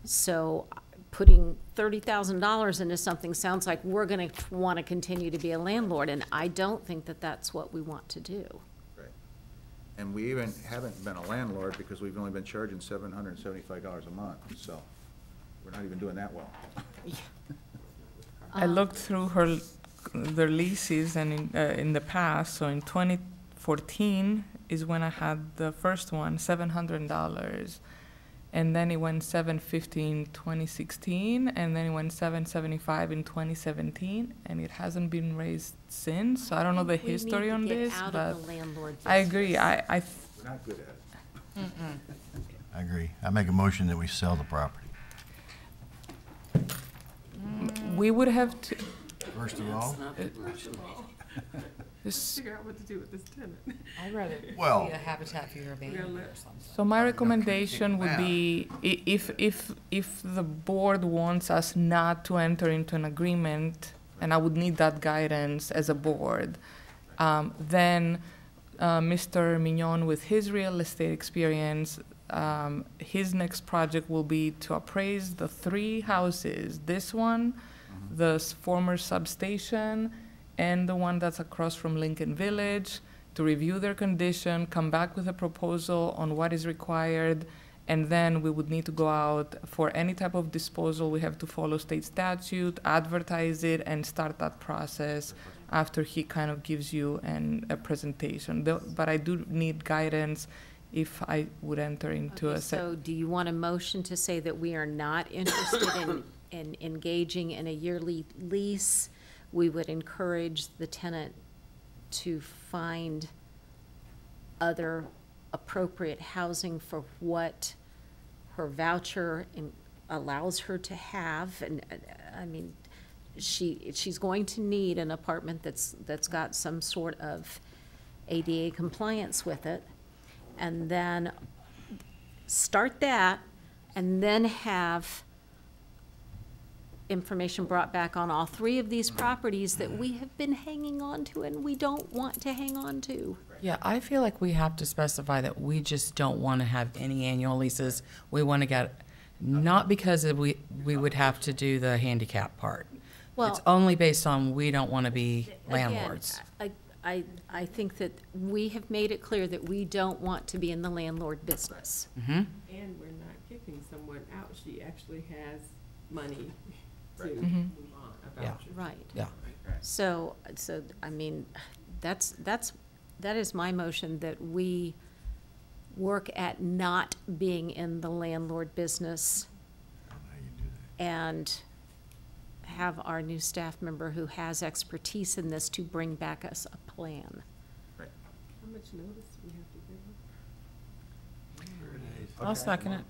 So putting thirty thousand dollars into something sounds like we're gonna wanna continue to be a landlord, and I don't think that that's what we want to do. Right. And we even haven't been a landlord because we've only been charging seven hundred and seventy-five dollars a month, so we're not even doing that well. I looked through her, their leases and in, uh, in the past, so in 2014 is when I had the first one, $700. And then it went 750 in 2016, and then it went 775 in 2017, and it hasn't been raised since. So I don't know the history on this, but of the landlord I agree. I, I th- We're not good at it. I agree. I make a motion that we sell the property. we would have to. first of all, First of all, This, Figure out what to do with this tenant. I'd rather *laughs* Well- see a Habitat for Humanity or something. So my recommendation would be, i- if, if, if the board wants us not to enter into an agreement, and I would need that guidance as a board, um, then, uh, Mr. Mignon, with his real estate experience, um, his next project will be to appraise the three houses, this one, the s- former substation, and the one that's across from Lincoln Village to review their condition, come back with a proposal on what is required, and then we would need to go out for any type of disposal. We have to follow state statute, advertise it, and start that process after he kind of gives you an, a presentation. But I do need guidance if I would enter into Okay, a. So do you want a motion to say that we are not interested in, *coughs* in engaging in a yearly lease? We would encourage the tenant to find other appropriate housing for what her voucher in- allows her to have, and, uh, I mean, she, she's going to need an apartment that's, that's got some sort of ADA compliance with it, and then start that, and then have information brought back on all three of these properties that we have been hanging on to and we don't want to hang on to. Yeah, I feel like we have to specify that we just don't want to have any annual leases. We want to get, not because of we, we would have to do the handicap part. Well, It's only based on we don't want to be Again, landlords. I, I, I think that we have made it clear that we don't want to be in the landlord business. Mm-hmm. And we're not kicking someone out. She actually has money to Right. move on, mm-hmm. a Yeah. voucher. Right. Yeah. So, so, I mean, that's, that's, that is my motion, that we work at not being in the landlord business How you do that. and have our new staff member who has expertise in this to bring back us a plan. How much notice we have to give her? I'll Okay. second it.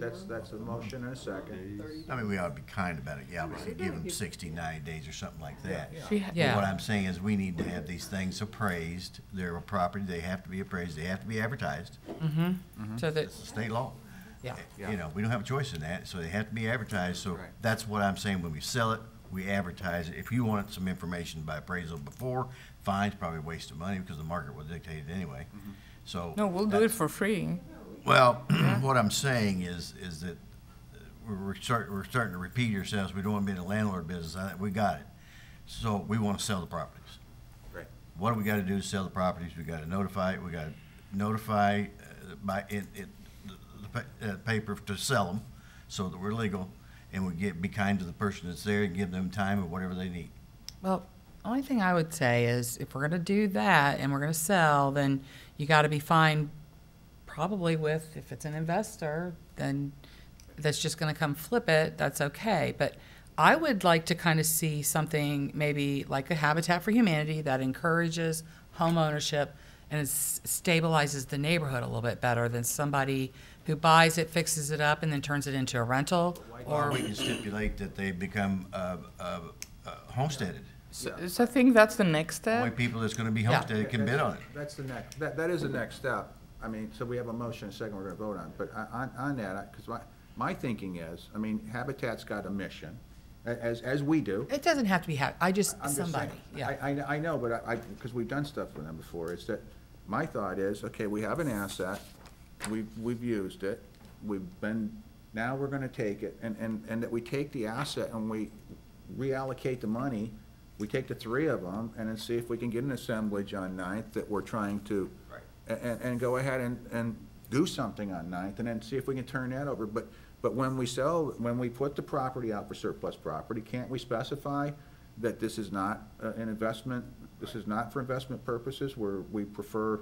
That's, that's a motion and a second. I mean, we ought to be kind about it, yeah, obviously give them 60, 90 days or something like that. She ha- But Yeah. what I'm saying is, we need to have these things appraised, they're a property, they have to be appraised, they have to be advertised, Mm-hmm. mm-hmm. So that, it's state law. Eh, yeah. You know, we don't have a choice in that, so they have to be advertised, so Right. that's what I'm saying, when we sell it, we advertise it. If you wanted some information by appraisal before, fine, it's probably a waste of money, because the market will dictate it anyway, mm-hmm. so. No, we'll do it that's- for free. Well, *clears throat* what I'm saying is, is that uh, we're, we're start, we're starting to repeat ourselves, we don't wanna be in the landlord business, I, we got it. So, we wanna sell the properties. Right. What do we gotta do to sell the properties? We gotta notify, we gotta notify, uh, by, it, it, the, the pa- uh, paper to sell them, so that we're legal, and we get, be kind to the person that's there and give them time or whatever they need. Well, the only thing I would say is if we're gonna do that and we're gonna sell, then you gotta be fine probably with, if it's an investor, then that's just gonna come flip it, that's okay. But I would like to kind of see something maybe like a Habitat for Humanity that encourages home ownership and it stabilizes the neighborhood a little bit better than somebody who buys it, fixes it up, and then turns it into a rental. Or Or, we can stipulate that they become, uh, uh, uh, homesteaded. So, so I think that's the next Only step. people that's gonna be Yeah. homesteaded can bid on it. That's the next, that, that is the next step. I mean, so we have a motion, a second, we're gonna vote on. But on- on, on that, because my, my thinking is, I mean, Habitat's got a mission, a- as, as we do. it doesn't have to be, ha- I just, I'm just somebody, yeah. I, I, I know, but I, because we've done stuff with them before, it's that, my thought is, okay, we have an asset, we've, we've used it, we've been, now we're gonna take it, and, and, and that we take the asset and we reallocate the money, we take the three of them, and then see if we can get an assemblage on Ninth that we're trying to, and, and go ahead and, and do something on Ninth, and then see if we can turn that over, but, but when we sell, when we put the property out for surplus property, can't we specify that this is not uh, an investment, this is not for investment purposes, where we prefer,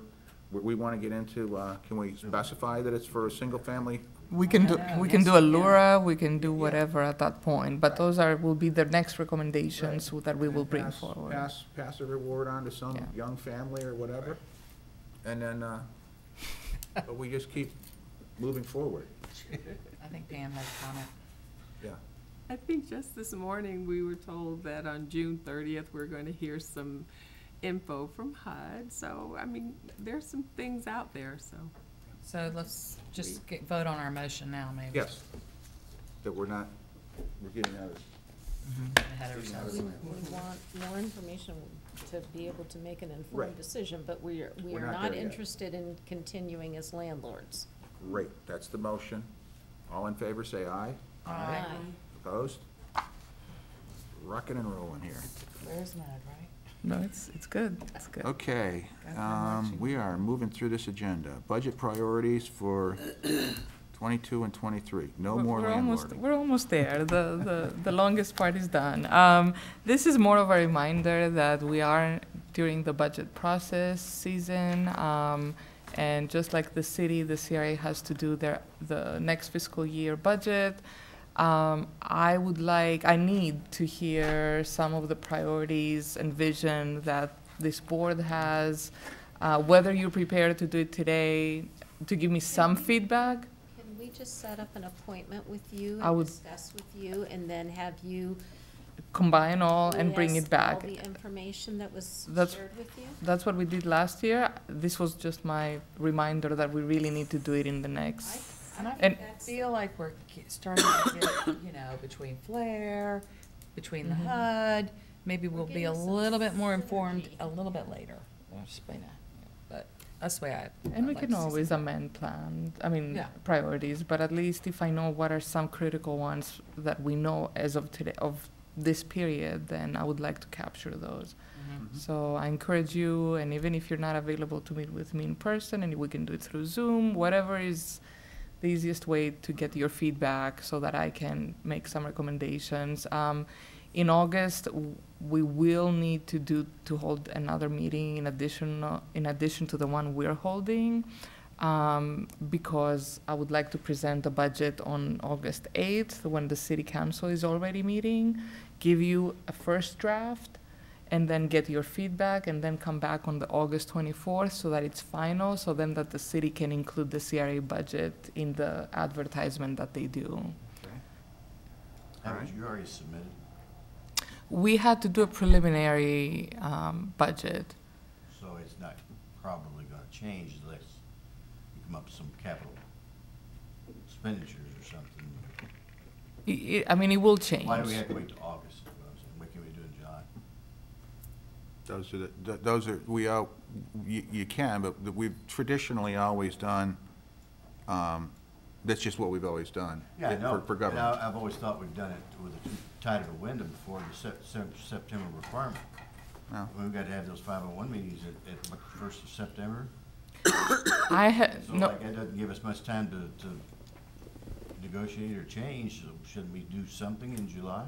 where we want to get into, uh, can we specify that it's for a single-family? We can do, we can do Allura, we can do whatever at that point, but those are, will be the next recommendations that we will bring Pass- forward. Pass, pass a reward on to some Yeah. young family or whatever, and then, uh, but we just keep moving forward, I think Pam has a comment. yeah. I think just this morning, we were told that on June thirtieth, we're going to hear some info from HUD. So, I mean, there's some things out there, so. So let's just get, vote on our motion now, maybe. Yes, that we're not, we're getting out of, Ahead of ourselves. We we want more information to be able to make an informed Right. decision, but we are, we We're are not not there yet. interested in continuing as landlords. great, that's the motion. All in favor, say aye. Aye. Opposed? Rocking and rolling here. Where's Mud, right? No, it's, it's good, it's good. Okay, um, we are moving through this agenda. Budget priorities for twenty-two and twenty-three. No We're- more we're almost, landlording. we're almost there. The, the, the longest part is done. Um, this is more of a reminder that we are during the budget process season. Um, and just like the city, the CRA has to do their, the next fiscal year budget. Um, I would like, I need to hear some of the priorities and vision that this board has. Uh, whether you're prepared to do it today, to give me some feedback. Can we just set up an appointment with you I and would- discuss with you, and then have you? combine all and bring list it back. All the information that was That's- shared with you? That's what we did last year. This was just my reminder that we really need to do it in the next. And I And- feel like we're ge- starting to get, *coughs* you know, between Flare, between the mm-hmm. HUD, maybe we'll be a getting some little bit more informed synergy. a little bit later. I'll just explain that. But that's the way I. And we I'd like can always amend plans, I mean, Yeah. priorities, but at least if I know what are some critical ones that we know as of today, of this period, then I would like to capture those. Mhm. So I encourage you, and even if you're not available to meet with me in person, and we can do it through Zoom, whatever is the easiest way to get your feedback so that I can make some recommendations. Um, in August, we will need to do, to hold another meeting in addition, in addition to the one we're holding. Um, because I would like to present the budget on August eighth, when the city council is already meeting, give you a first draft, and then get your feedback, and then come back on the August twenty-fourth, so that it's final, so then that the city can include the CRA budget in the advertisement that they do. Haven't you already submitted? We had to do a preliminary, um, budget. So it's not probably gonna change unless you come up with some capital expenditures or something. I- I, I mean, it will change. Why do we have to wait till August, is what I'm saying? What can we do in July? Those are, the th- those are, we are, you, you can, but th- we've traditionally always done, um, that's just what we've always done. Yeah, it- know. For, for government. I- I've always thought we've done it with a too tight of a window before the Sep- Sep- September requirement. No. We've got to have those five oh one meetings at, at what, first of September? *coughs* I had, So no, like, that doesn't give us much time to, to negotiate or change, so shouldn't we do something in July?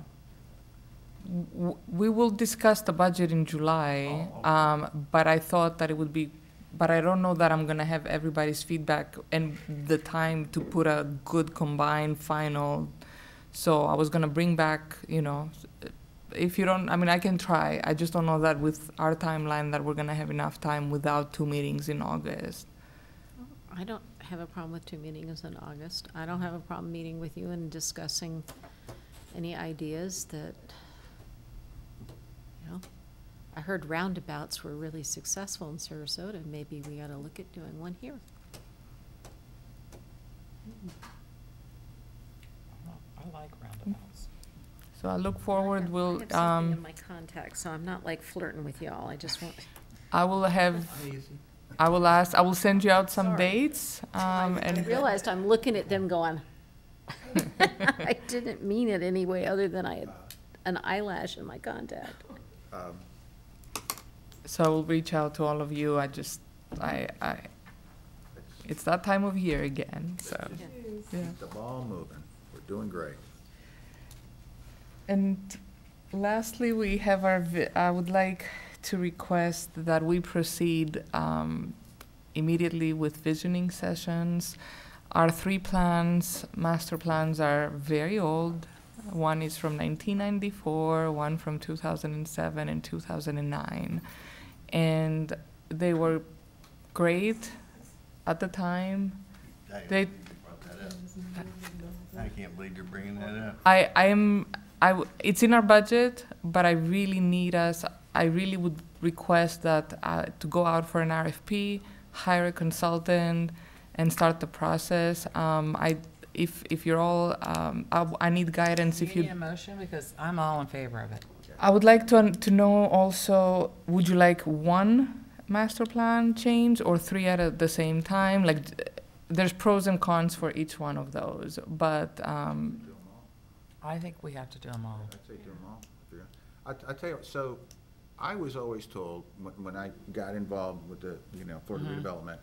w- we will discuss the budget in July, Oh, okay. um, but I thought that it would be, but I don't know that I'm gonna have everybody's feedback and the time to put a good combined final. So I was gonna bring back, you know, if you don't, I mean, I can try. I just don't know that with our timeline that we're gonna have enough time without two meetings in August. I don't have a problem with two meetings in August. I don't have a problem meeting with you and discussing any ideas that, you know, I heard roundabouts were really successful in Sarasota. Maybe we ought to look at doing one here. I like roundabouts. So I look forward, I have we'll, something um, in my contacts, so I'm not like flirting with y'all. I just want, I will have, I will ask, I will send you out some Sorry. dates, um, I and. realized I'm looking at them going, *laughs* I didn't mean it any way other than I had an eyelash in my contact. So I will reach out to all of you. I just, I, I, it's that time of year again, so. yeah. Keep the ball moving. We're doing great. And lastly, we have our, vi- I would like to request that we proceed um, immediately with visioning sessions. Our three plans, master plans, are very old. One is from 1994, one from 2007, and 2009. And they were great at the time. I They, brought that up. I can't believe you're bringing that up. I, I am, I, w- it's in our budget, but I really need us, I really would request that, uh, to go out for an RFP, hire a consultant, and start the process. Um, I, if, if you're all, um, I, need guidance if You you, need a motion, because I'm all in favor of it. I would like to, to know also, would you like one master plan change or three at a- the same time? Like, d- there's pros and cons for each one of those, but, um, I think we have to do them all. I'd say do them all. I, I tell you, what, so, I was always told, when, when I got involved with the, you know, Florida mm-hmm. redevelopment,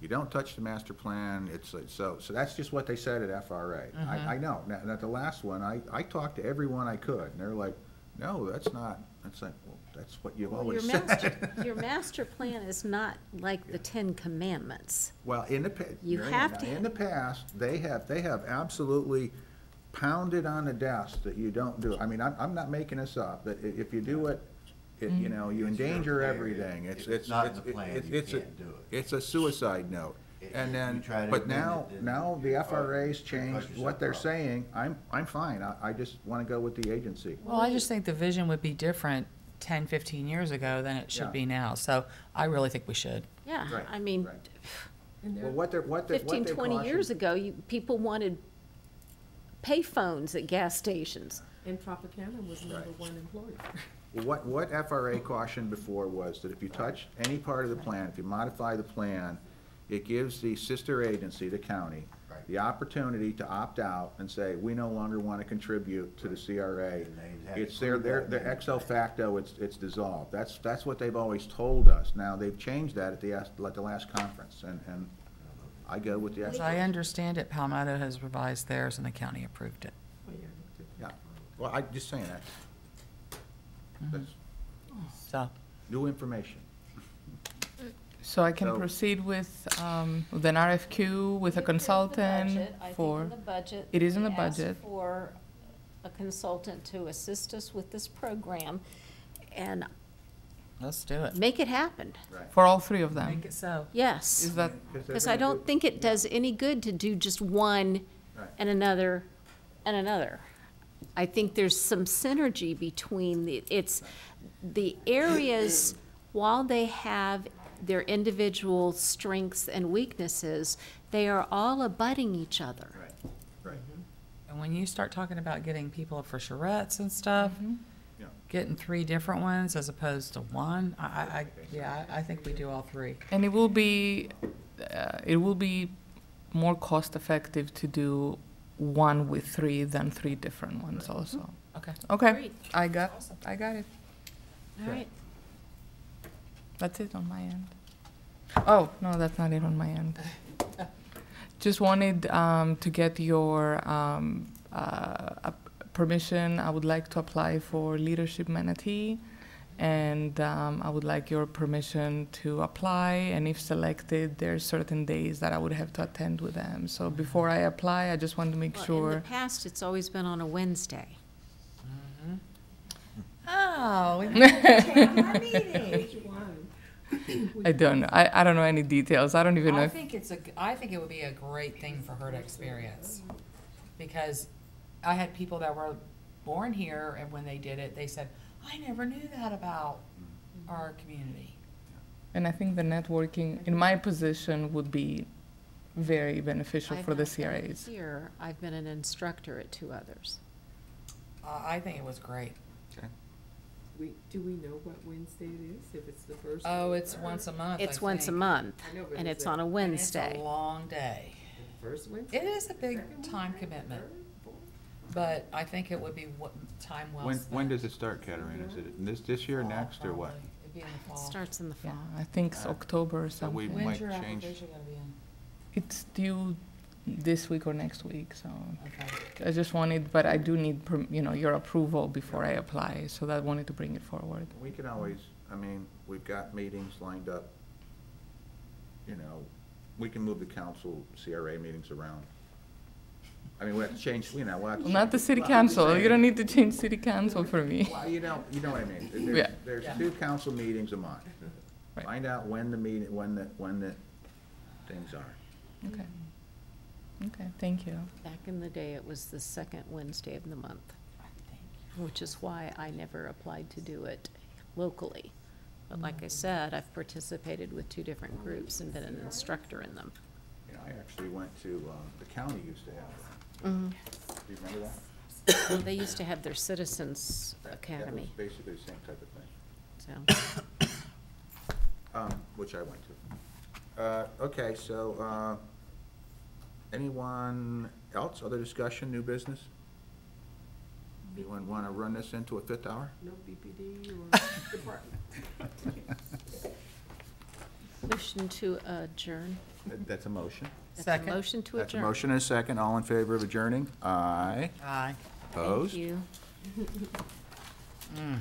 you don't touch the master plan, it's, like- so, so that's just what they said at FRA. I, mm-hmm. I know, now, now, the last one, I, I talked to everyone I could, and they're like, no, that's not, that's like, well, that's what you've Well, your always master, said. *laughs* your master plan is not like the Ten Commandments. Well, in the, pa- You Mary have Ann, to- in the past, they have, they have absolutely pounded on the desk that you don't do. it. I mean, I'm, I'm not making this up, that i- if you do it, it, you mm-hmm. know, you endanger everything. It's, If it's, it's not in it's, the plan, it's- you it's a- can't do it. It's a suicide note. If And you then, try to but amend now, it, then now the you FRA's changed yourself what they're problems. saying. I'm, I'm fine. I, I just wanna go with the agency. Well, I just think the vision would be different 10, 15 years ago than it Yeah. should be now. So I really think we should. Yeah, Right, I mean, right. And Well, there, what they're, what they, what fifteen, they twenty years cautioned- ago, you, people wanted payphones at gas stations. and Tropicana was number one employer. What, what FRA cautioned before was that if you touch any part of the plan, if you modify the plan, it gives the sister agency, the county, Right. the opportunity to opt out and say, we no longer want to contribute to the CRA. And they have to It's their, prove their, that their then. ex facto, it's, it's dissolved. That's, that's what they've always told us. Now, they've changed that at the, as- at the last conference, and, and I go with the. As I understand it, Palmetto has revised theirs and the county approved it. Yeah, I looked at Yeah, that. well, I, just saying that. That's So, new information. So I can So- proceed with, um, with an RFQ with a consultant for, the budget. It is in we the asked budget. For a consultant to assist us with this program and let's do it. make it happen. for all three of them. Make it so. Yes. Is that, Because I don't think it does any good to do just one Right. and another and another. I think there's some synergy between the, it's, the areas, while they have their individual strengths and weaknesses, they are all abutting each other. Right, right. And when you start talking about getting people for charrettes and stuff, Yeah. Getting three different ones as opposed to one, I, I, I- yeah, I I think we do all three. and it will be, uh, it will be more cost effective to do one with three than three different ones also. Okay. Okay, Great. I got, I got it. All right. That's it on my end. Oh, no, that's not it on my end. *laughs* Just wanted um, to get your um, uh, ap- permission. I would like to apply for Leadership Manatee, and um, I would like your permission to apply. And if selected, there are certain days that I would have to attend with them. So before I apply, I just want to make Well, In sure. the past, it's always been on a Wednesday. Oh. *laughs* Which one? *laughs* I don't know. I, I don't know any details. I don't even know I think it's a, g- I think it would be a great thing for her to experience. Because I had people that were born here and when they did it, they said, I never knew that about our community. And I think the networking, in my position, would be very beneficial I've for the not CRAs. Here, I've been an instructor at two others. Uh, I think it was great. We, do we know what Wednesday it is, if it's the first? Oh, the it's third? once a month, I It's once a month, I know, but and is it's it on a And Wednesday. It's a long day. First Wednesday? It is a big time commitment, Third? Fourth? but I think it would be what, time well When, spent. when does it start, Katerina? Is it this, this year, Fall, next, or what? probably. It'd be in the It fall. starts in the Yeah, fall. I think it's Uh, October or so we something. might When's your change- application gonna be in? It's due this week or next week, so Okay. I just wanted, but I do need, perm- you know, your approval before I apply, so I wanted to bring it forward. We can always, I mean, we've got meetings lined up. You know, we can move the council CRA meetings around. I mean, we have to change, you know, we'll have to. Not the city well, I'm just council, you don't need to change city council for me. Well, you know, you know what I mean. There's, Yeah. there's Yeah. two council meetings a month. Right. Find out when the meeting, when the, when the things are. Okay. Okay, thank you. Back in the day, it was the second Wednesday of the month, which is why I never applied to do it locally. But like I said, I've participated with two different groups and been an instructor in them. You know, I actually went to, um, the county used to have that. Mhm. Do you remember that? Well, They used to have their Citizens That- Academy, That was basically the same type of thing. so. um, which I went to. Uh, okay, so, uh, anyone else, other discussion, new business? Anyone want to run this into a fifth hour? No BPD or *laughs* department. *laughs* Motion to adjourn. That's a motion. That's a Second. Motion to adjourn. That's a adjourn. motion and a second. All in favor of adjourning? Aye. Aye. Opposed? Thank you. *laughs* Mm.